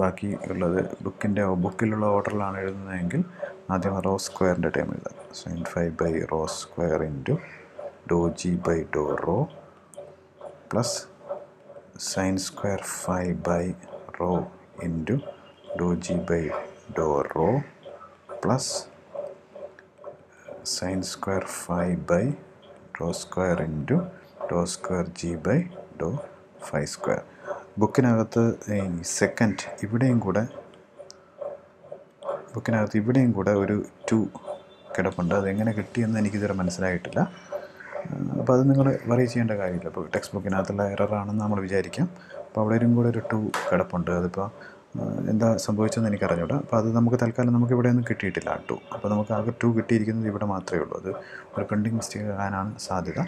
ബാക്കി ഉള്ളത് ബുക്കിന്റെ ബുക്കിലുള്ള ഓർഡറിലാണ് എഴുതുന്നതെങ്കിൽ ആദ്യം റോ സ്ക്വയറിന്റെ ടൈം എഴുതാം. Sine five by rho square into do g by do rho plus sine square five by rho into do g by do rho plus sine square five by do square into do square g by do five square ബുക്കിനകത്ത് second ഇവിടെയും കൂടെ ബുക്കിനകത്ത് ഇവിടെയും കൂടെ ഒരു to കിടപ്പുണ്ട്. അതെങ്ങനെ കിട്ടിയെന്ന് എനിക്കിതുവരെ മനസ്സിലായിട്ടില്ല. അപ്പോൾ അത് നിങ്ങൾ വറി ചെയ്യേണ്ട കാര്യമില്ല. ഇപ്പോൾ ടെക്സ്റ്റ് ബുക്കിനകത്തുള്ള എററാണെന്ന് നമ്മൾ വിചാരിക്കാം. അപ്പോൾ അവിടെയും കൂടെ ഒരു ടു കിടപ്പുണ്ട്. അതിപ്പോൾ എന്താ സംഭവിച്ചതെന്ന് എനിക്ക് അറിഞ്ഞൂടാ അപ്പോൾ അത് നമുക്ക് തൽക്കാലം നമുക്ക് ഇവിടെ ഒന്നും കിട്ടിയിട്ടില്ല ടു അപ്പോൾ നമുക്ക് ആകെ ടു കിട്ടിയിരിക്കുന്നത് ഇവിടെ മാത്രമേ ഉള്ളൂ. അത് ഒരു പ്രിന്റിംഗ് മിസ്റ്റേക്ക് ആകാനാണ് സാധ്യത.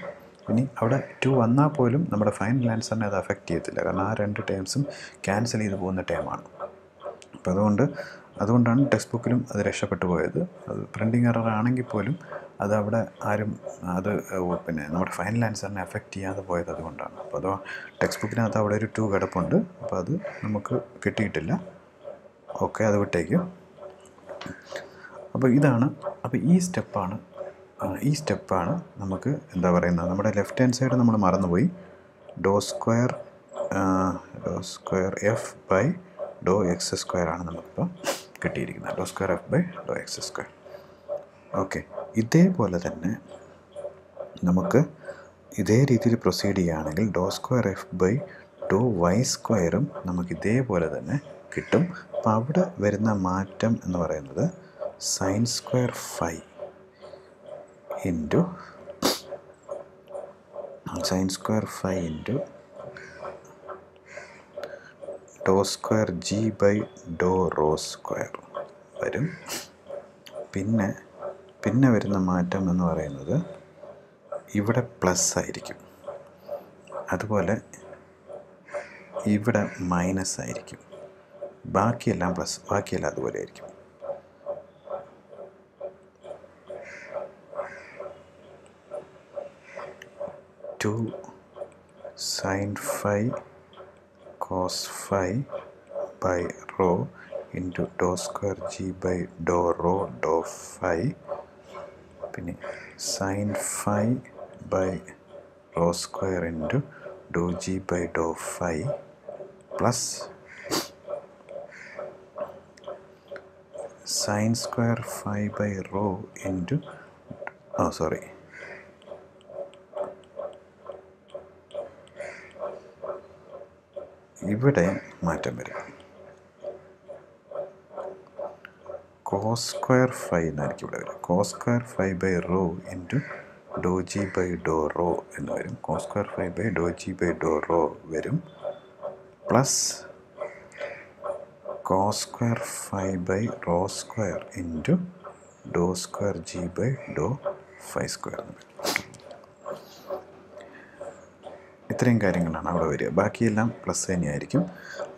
ഇനി അവിടെ ടു വന്നാൽ പോലും നമ്മുടെ ഫൈനൽ ആൻസറിനെ അത് അഫക്റ്റ് ചെയ്യത്തില്ല. കാരണം ആ രണ്ട് ടേംസും ക്യാൻസൽ ചെയ്ത് പോകുന്ന ടേമാണ് അപ്പോൾ അതുകൊണ്ട് അതുകൊണ്ടാണ് ടെക്സ്റ്റ് ബുക്കിലും അത് രക്ഷപ്പെട്ടു പോയത്. അത് പ്രിന്റിങ് എറർ ആണെങ്കിൽ പോലും അത് അവിടെ ആരും അത് പിന്നെ നമ്മുടെ ഫൈനൽ ആൻസറിനെ എഫക്റ്റ് ചെയ്യാതെ പോയത് അതുകൊണ്ടാണ്. അപ്പോൾ അത് ടെക്സ്റ്റ് ബുക്കിനകത്ത് അവിടെ ഒരു ടു കിടപ്പുണ്ട്. അപ്പോൾ അത് നമുക്ക് കിട്ടിയിട്ടില്ല. ഓക്കെ അത് വിട്ടേക്കും. അപ്പോൾ ഇതാണ് അപ്പോൾ ഈ സ്റ്റെപ്പാണ് ഈ സ്റ്റെപ്പാണ് നമുക്ക് എന്താ പറയുന്നത്? നമ്മുടെ ലെഫ്റ്റ് ഹാൻഡ് സൈഡ് നമ്മൾ മറന്നുപോയി. Do square do square f by do x square ആണ് നമുക്കിപ്പോൾ കിട്ടിയിരിക്കുന്നത്. Do square f by do x square. Okay ഇതേപോലെ തന്നെ നമുക്ക് ഇതേ രീതിയിൽ പ്രൊസീഡ് ചെയ്യുകയാണെങ്കിൽ do square f by to y സ്ക്വയറും നമുക്ക് ഇതേപോലെ തന്നെ കിട്ടും. അപ്പോൾ അവിടെ വരുന്ന മാറ്റം എന്ന് പറയുന്നത് sine square phi into sine square phi into do square g by do rho square വരും. പിന്നെ പിന്നെ വരുന്ന മാറ്റം എന്ന് പറയുന്നത് ഇവിടെ പ്ലസ് ആയിരിക്കും. അതുപോലെ ഇവിടെ മൈനസ് ആയിരിക്കും. ബാക്കിയെല്ലാം പ്ലസ് ബാക്കിയെല്ലാം അതുപോലെ ആയിരിക്കും. Two sine phi cos phi by rho into do square g by do rho do five പിന്നെ sine phi by rho square into do g by do phi plus sine square five by rho into oh sorry ഇവിടെ മാറ്റം വരും. Cos square five എന്നായിരിക്കും ഇവിടെ വരിക. Cos square five by rho into do g by do rho എന്ന് വരും. Cos square five by do g by do rho വരും. Plus cos square five by rho square into do square g by do five square എന്ന് വരും. ഇത്രയും കാര്യങ്ങളാണ് അവിടെ വരിക. ബാക്കിയെല്ലാം പ്ലസ് തന്നെയായിരിക്കും.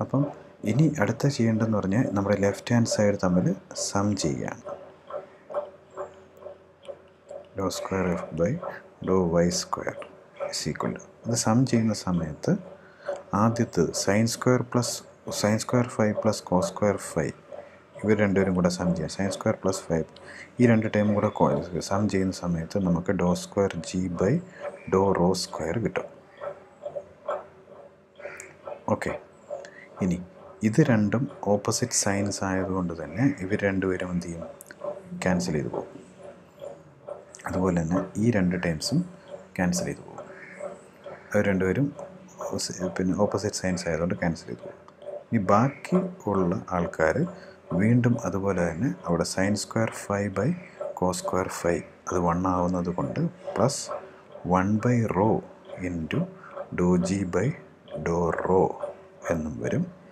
അപ്പം ഇനി അടുത്ത ചെയ്യേണ്ടതെന്ന് പറഞ്ഞാൽ നമ്മുടെ ലെഫ്റ്റ് ഹാൻഡ് സൈഡ് തമ്മിൽ സം ചെയ്യുകയാണ്. Do square f by do y square is equal അത് സം ചെയ്യുന്ന സമയത്ത് ആദ്യത്തെ sine square plus sine square five plus cos square five ഇവർ രണ്ടുപേരും കൂടെ സം ചെയ്യാം. സൈൻ സ്ക്വയർ പ്ലസ് ഫൈവ് ഈ രണ്ട് ടൈമും കൂടെ സം ചെയ്യുന്ന സമയത്ത് നമുക്ക് do square g by do rho square കിട്ടും. ഓക്കെ ഇനി ഇത് രണ്ടും ഓപ്പോസിറ്റ് സൈൻസ് ആയതുകൊണ്ട് തന്നെ ഇവർ രണ്ടുപേരും എന്ത് ചെയ്യും? ക്യാൻസൽ ചെയ്തു പോകും. അതുപോലെ തന്നെ ഈ രണ്ട് ടേംസും ക്യാൻസൽ ചെയ്തു പോകും. അവർ രണ്ടുപേരും പിന്നെ ഓപ്പോസിറ്റ് സൈൻസ് ആയതുകൊണ്ട് ക്യാൻസൽ ചെയ്തു പോകും. ഇനി ബാക്കി ഉള്ള ആൾക്കാർ വീണ്ടും അതുപോലെ തന്നെ അവിടെ sine square five by cos square five അത് വൺ ആവുന്നത് കൊണ്ട് plus one by rho into do g by do rho എന്നും വരും.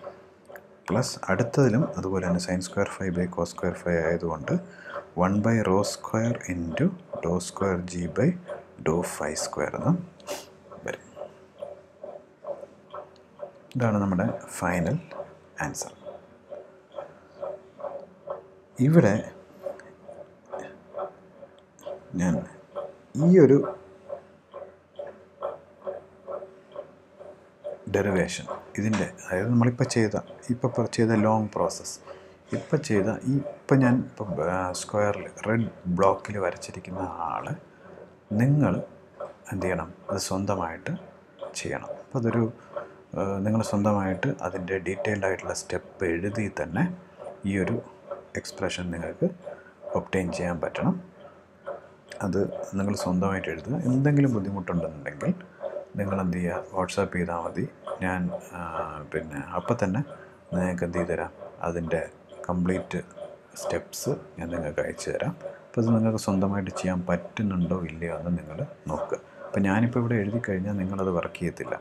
പ്ലസ് അടുത്തതിലും അതുപോലെ തന്നെ sine square five by cos square five ആയതുകൊണ്ട് one by rho square into do square g by do five square എന്ന് വരും. ഇതാണ് നമ്മുടെ ഫൈനൽ ആൻസർ ഇവിടെ ഞാൻ ഈ ഒരു ഡെറിവേഷൻ ഇതിന്റെ അതായത് നമ്മളിപ്പോൾ ചെയ്ത ഇപ്പോൾ ചെയ്ത ലോങ് പ്രോസസ്സ് ഇപ്പം ചെയ്ത ഇപ്പം ഞാൻ ഇപ്പം സ്ക്വയറിൽ റെഡ് ബ്ലോക്കിൽ വരച്ചിരിക്കുന്ന ആൾ നിങ്ങൾ എന്ത് ചെയ്യണം? അത് സ്വന്തമായിട്ട് ചെയ്യണം. അപ്പോൾ അതൊരു നിങ്ങൾ സ്വന്തമായിട്ട് അതിന്റെ ഡീറ്റെയിൽഡ് ആയിട്ടുള്ള സ്റ്റെപ്പ് എഴുതി തന്നെ ഈ ഒരു എക്സ്പ്രഷൻ നിങ്ങൾക്ക് ഒപ്റ്റെയിൻ ചെയ്യാൻ പറ്റണം. അത് നിങ്ങൾ സ്വന്തമായിട്ട് എഴുതുക. എന്തെങ്കിലും ബുദ്ധിമുട്ടുണ്ടെന്നുണ്ടെങ്കിൽ നിങ്ങൾ എന്ത് ചെയ്യുക വാട്സാപ്പ് ചെയ്താൽ മതി. ഞാൻ പിന്നെ അപ്പം തന്നെ നിങ്ങൾക്ക് എന്ത് ചെയ്തു തരാം. അതിന്റെ കംപ്ലീറ്റ് സ്റ്റെപ്സ് ഞാൻ നിങ്ങൾക്ക് അയച്ചു തരാം. അപ്പോൾ ഇത് നിങ്ങൾക്ക് സ്വന്തമായിട്ട് ചെയ്യാൻ പറ്റുന്നുണ്ടോ ഇല്ലയോ എന്ന് നിങ്ങൾ നോക്കുക അപ്പോൾ ഞാനിപ്പോൾ ഇവിടെ എഴുതി കഴിഞ്ഞാൽ നിങ്ങളത് വർക്ക് ചെയ്യത്തില്ല.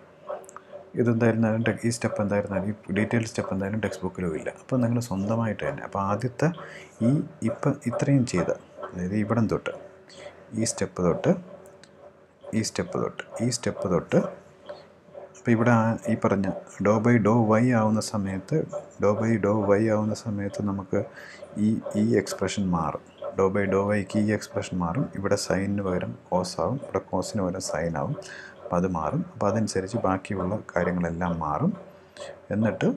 ഇതെന്തായിരുന്നാലും ഈ സ്റ്റെപ്പ് എന്തായിരുന്നാലും ഈ ഡീറ്റെയിൽ സ്റ്റെപ്പ് എന്തായാലും ടെക്സ്റ്റ് ബുക്കിലും ഇല്ല. അപ്പോൾ നിങ്ങൾ സ്വന്തമായിട്ട് തന്നെ അപ്പോൾ ആദ്യത്തെ ഈ ഇപ്പം ഇത്രയും ചെയ്ത അതായത് ഇവിടം തൊട്ട് ഈ സ്റ്റെപ്പ് തൊട്ട് ഈ സ്റ്റെപ്പ് തൊട്ട് ഈ സ്റ്റെപ്പ് തൊട്ട്. അപ്പോൾ ഇവിടെ ഈ പറഞ്ഞ ഡോ ബൈ ഡോ വൈ ആവുന്ന സമയത്ത് ഡോ ബൈ ഡോ വൈ ആവുന്ന സമയത്ത് നമുക്ക് ഈ ഈ എക്സ്പ്രഷൻ മാറും. ഡോ ബൈ ഡോ വൈക്ക് ഈ എക്സ്പ്രഷൻ മാറും. ഇവിടെ സൈനിന് പകരം കോസ് ആവും. ഇവിടെ കോസിന് പകരം സൈൻ ആവും. അപ്പോൾ അത് മാറും. അപ്പോൾ അതനുസരിച്ച് ബാക്കിയുള്ള കാര്യങ്ങളെല്ലാം മാറും. എന്നിട്ട്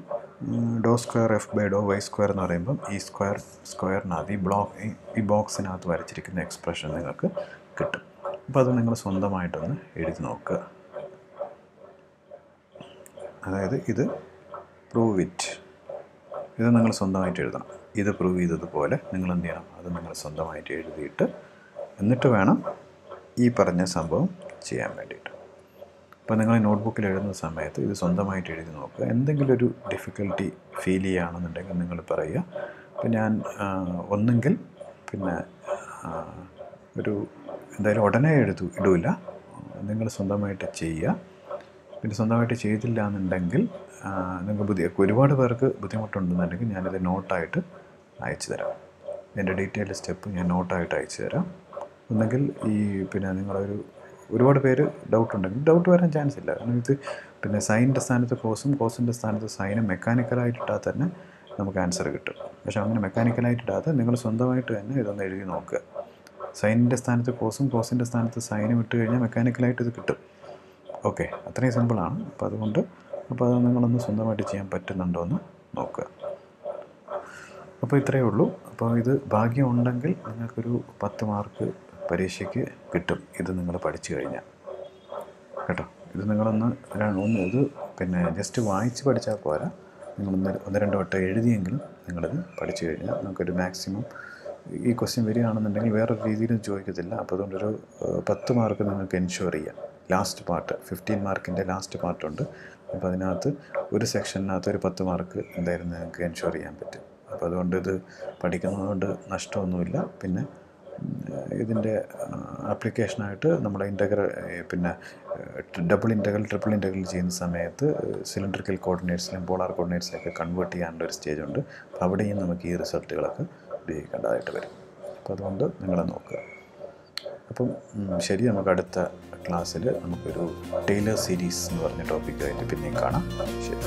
do square f by do y square എന്ന് പറയുമ്പം ഈ സ്ക്വയർ സ്ക്വയറിനകത്ത് ഈ ബ്ലോക്ക് ഈ ബോക്സിനകത്ത് വരച്ചിരിക്കുന്ന എക്സ്പ്രഷൻ നിങ്ങൾക്ക് കിട്ടും. അപ്പോൾ അത് നിങ്ങൾ സ്വന്തമായിട്ടൊന്ന് എഴുതി നോക്കുക അതായത് ഇത് പ്രൂവ് ഇറ്റ് ഇത് നിങ്ങൾ സ്വന്തമായിട്ട് എഴുതണം. ഇത് പ്രൂവ് ചെയ്തതുപോലെ നിങ്ങൾ എന്ത് ചെയ്യണം? അത് നിങ്ങൾ സ്വന്തമായിട്ട് എഴുതിയിട്ട് എന്നിട്ട് വേണം ഈ പറഞ്ഞ സംഭവം ചെയ്യാൻ വേണ്ടിയിട്ട്. അപ്പോൾ നിങ്ങൾ നോട്ട്ബുക്കിൽ എഴുതുന്ന സമയത്ത് ഇത് സ്വന്തമായിട്ട് എഴുതി നോക്കുക എന്തെങ്കിലും ഒരു ഡിഫിക്കൽട്ടി ഫീൽ ചെയ്യുകയാണെന്നുണ്ടെങ്കിൽ നിങ്ങൾ പറയുക. അപ്പോൾ ഞാൻ ഒന്നെങ്കിൽ പിന്നെ ഒരു എന്തായാലും ഉടനെ എഴുതു ഇടില്ല നിങ്ങൾ സ്വന്തമായിട്ട് ചെയ്യുക. പിന്നെ സ്വന്തമായിട്ട് ചെയ്തില്ല എന്നുണ്ടെങ്കിൽ നിങ്ങൾക്ക് ബുദ്ധി ഒരുപാട് പേർക്ക് ബുദ്ധിമുട്ടുണ്ടെന്നുണ്ടെങ്കിൽ ഞാനത് നോട്ടായിട്ട് അയച്ചു തരാം. എന്റെ ഡീറ്റെയിൽ സ്റ്റെപ്പ് ഞാൻ നോട്ടായിട്ട് അയച്ചു തരാം. ഒന്നെങ്കിൽ ഈ പിന്നെ നിങ്ങളൊരു ഒരുപാട് പേര് ഡൗട്ട് ഉണ്ടെങ്കിൽ ഡൗട്ട് വരാൻ ചാൻസ് ഇല്ല. കാരണം ഇത് പിന്നെ സൈനിന്റെ സ്ഥാനത്ത് കോസും കോസിന്റെ സ്ഥാനത്ത് സൈനും മെക്കാനിക്കലായിട്ടിട്ടാൽ തന്നെ നമുക്ക് ആൻസർ കിട്ടും. പക്ഷേ അങ്ങനെ മെക്കാനിക്കലായിട്ടിടാതെ നിങ്ങൾ സ്വന്തമായിട്ട് തന്നെ ഇതൊന്ന് എഴുതി നോക്കുക. സൈനിന്റെ സ്ഥാനത്ത് കോസും കോസിന്റെ സ്ഥാനത്ത് സൈനും ഇട്ട് കഴിഞ്ഞാൽ മെക്കാനിക്കലായിട്ട് ഇത് കിട്ടും. ഓക്കെ അത്രയും സിമ്പിളാണ്. അപ്പോൾ അതുകൊണ്ട് അപ്പോൾ അത് നിങ്ങളൊന്ന് സ്വന്തമായിട്ട് ചെയ്യാൻ പറ്റുന്നുണ്ടോ എന്ന് നോക്കുക. അപ്പോൾ ഇത്രയേ ഉള്ളൂ. അപ്പോൾ ഇത് ഭാഗ്യമുണ്ടെങ്കിൽ നിങ്ങൾക്കൊരു പത്ത് മാർക്ക് പരീക്ഷയ്ക്ക് കിട്ടും. ഇത് നിങ്ങൾ പഠിച്ചു കഴിഞ്ഞാൽ. കേട്ടോ? ഇത് നിങ്ങളൊന്ന് ഒന്ന് ഇത് പിന്നെ ജസ്റ്റ് വായിച്ച് പഠിച്ചാൽ പോരാ. നിങ്ങളൊന്ന് ഒന്ന് രണ്ട് വട്ടം എഴുതിയെങ്കിലും നിങ്ങളിത് പഠിച്ചു കഴിഞ്ഞാൽ നമുക്കൊരു മാക്സിമം ഈ ക്വസ്റ്റ്യൻ വരികയാണെന്നുണ്ടെങ്കിൽ വേറൊരു രീതിയിലും ചോദിക്കത്തില്ല. അപ്പോൾ അതുകൊണ്ടൊരു പത്ത് മാർക്ക് നിങ്ങൾക്ക് എൻഷുർ ചെയ്യാം. ലാസ്റ്റ് പാർട്ട് ഫിഫ്റ്റീൻ മാർക്കിന്റെ ലാസ്റ്റ് പാർട്ടുണ്ട് അപ്പോൾ അതിനകത്ത് ഒരു സെക്ഷനകത്ത് ഒരു പത്ത് മാർക്ക് എന്തായാലും നിങ്ങൾക്ക് എൻഷുർ ചെയ്യാൻ പറ്റും. അപ്പോൾ അതുകൊണ്ട് ഇത് പഠിക്കുന്നതുകൊണ്ട് നഷ്ടമൊന്നുമില്ല. പിന്നെ ഇതിന്റെ ആപ്ലിക്കേഷനായിട്ട് നമ്മൾ ഇന്റഗ്രൽ പിന്നെ ഡബിൾ ഇന്റഗ്രൽ ട്രിപ്പിൾ ഇന്റഗ്രൽ ചെയ്യുന്ന സമയത്ത് സിലിണ്ടറിക്കൽ കോർഡിനേറ്റ്സിലും പോളാർ കോർഡിനേറ്റ്സിലൊക്കെ കൺവേർട്ട് ചെയ്യാനുള്ള ഒരു സ്റ്റേജ് ഉണ്ട്. അപ്പോൾ അവിടെയും നമുക്ക് ഈ റിസൾട്ടുകളൊക്കെ ഉപയോഗിക്കേണ്ടതായിട്ട് വരും. അപ്പോൾ അതുകൊണ്ട് നിങ്ങൾ നോക്കുക. അപ്പം ശരി നമുക്ക് അടുത്ത ക്ലാസ്സിൽ നമുക്കൊരു ടൈലർ സീരീസ് എന്ന് പറഞ്ഞ ടോപ്പിക്കായിട്ട് പിന്നെയും കാണാം. ശരി.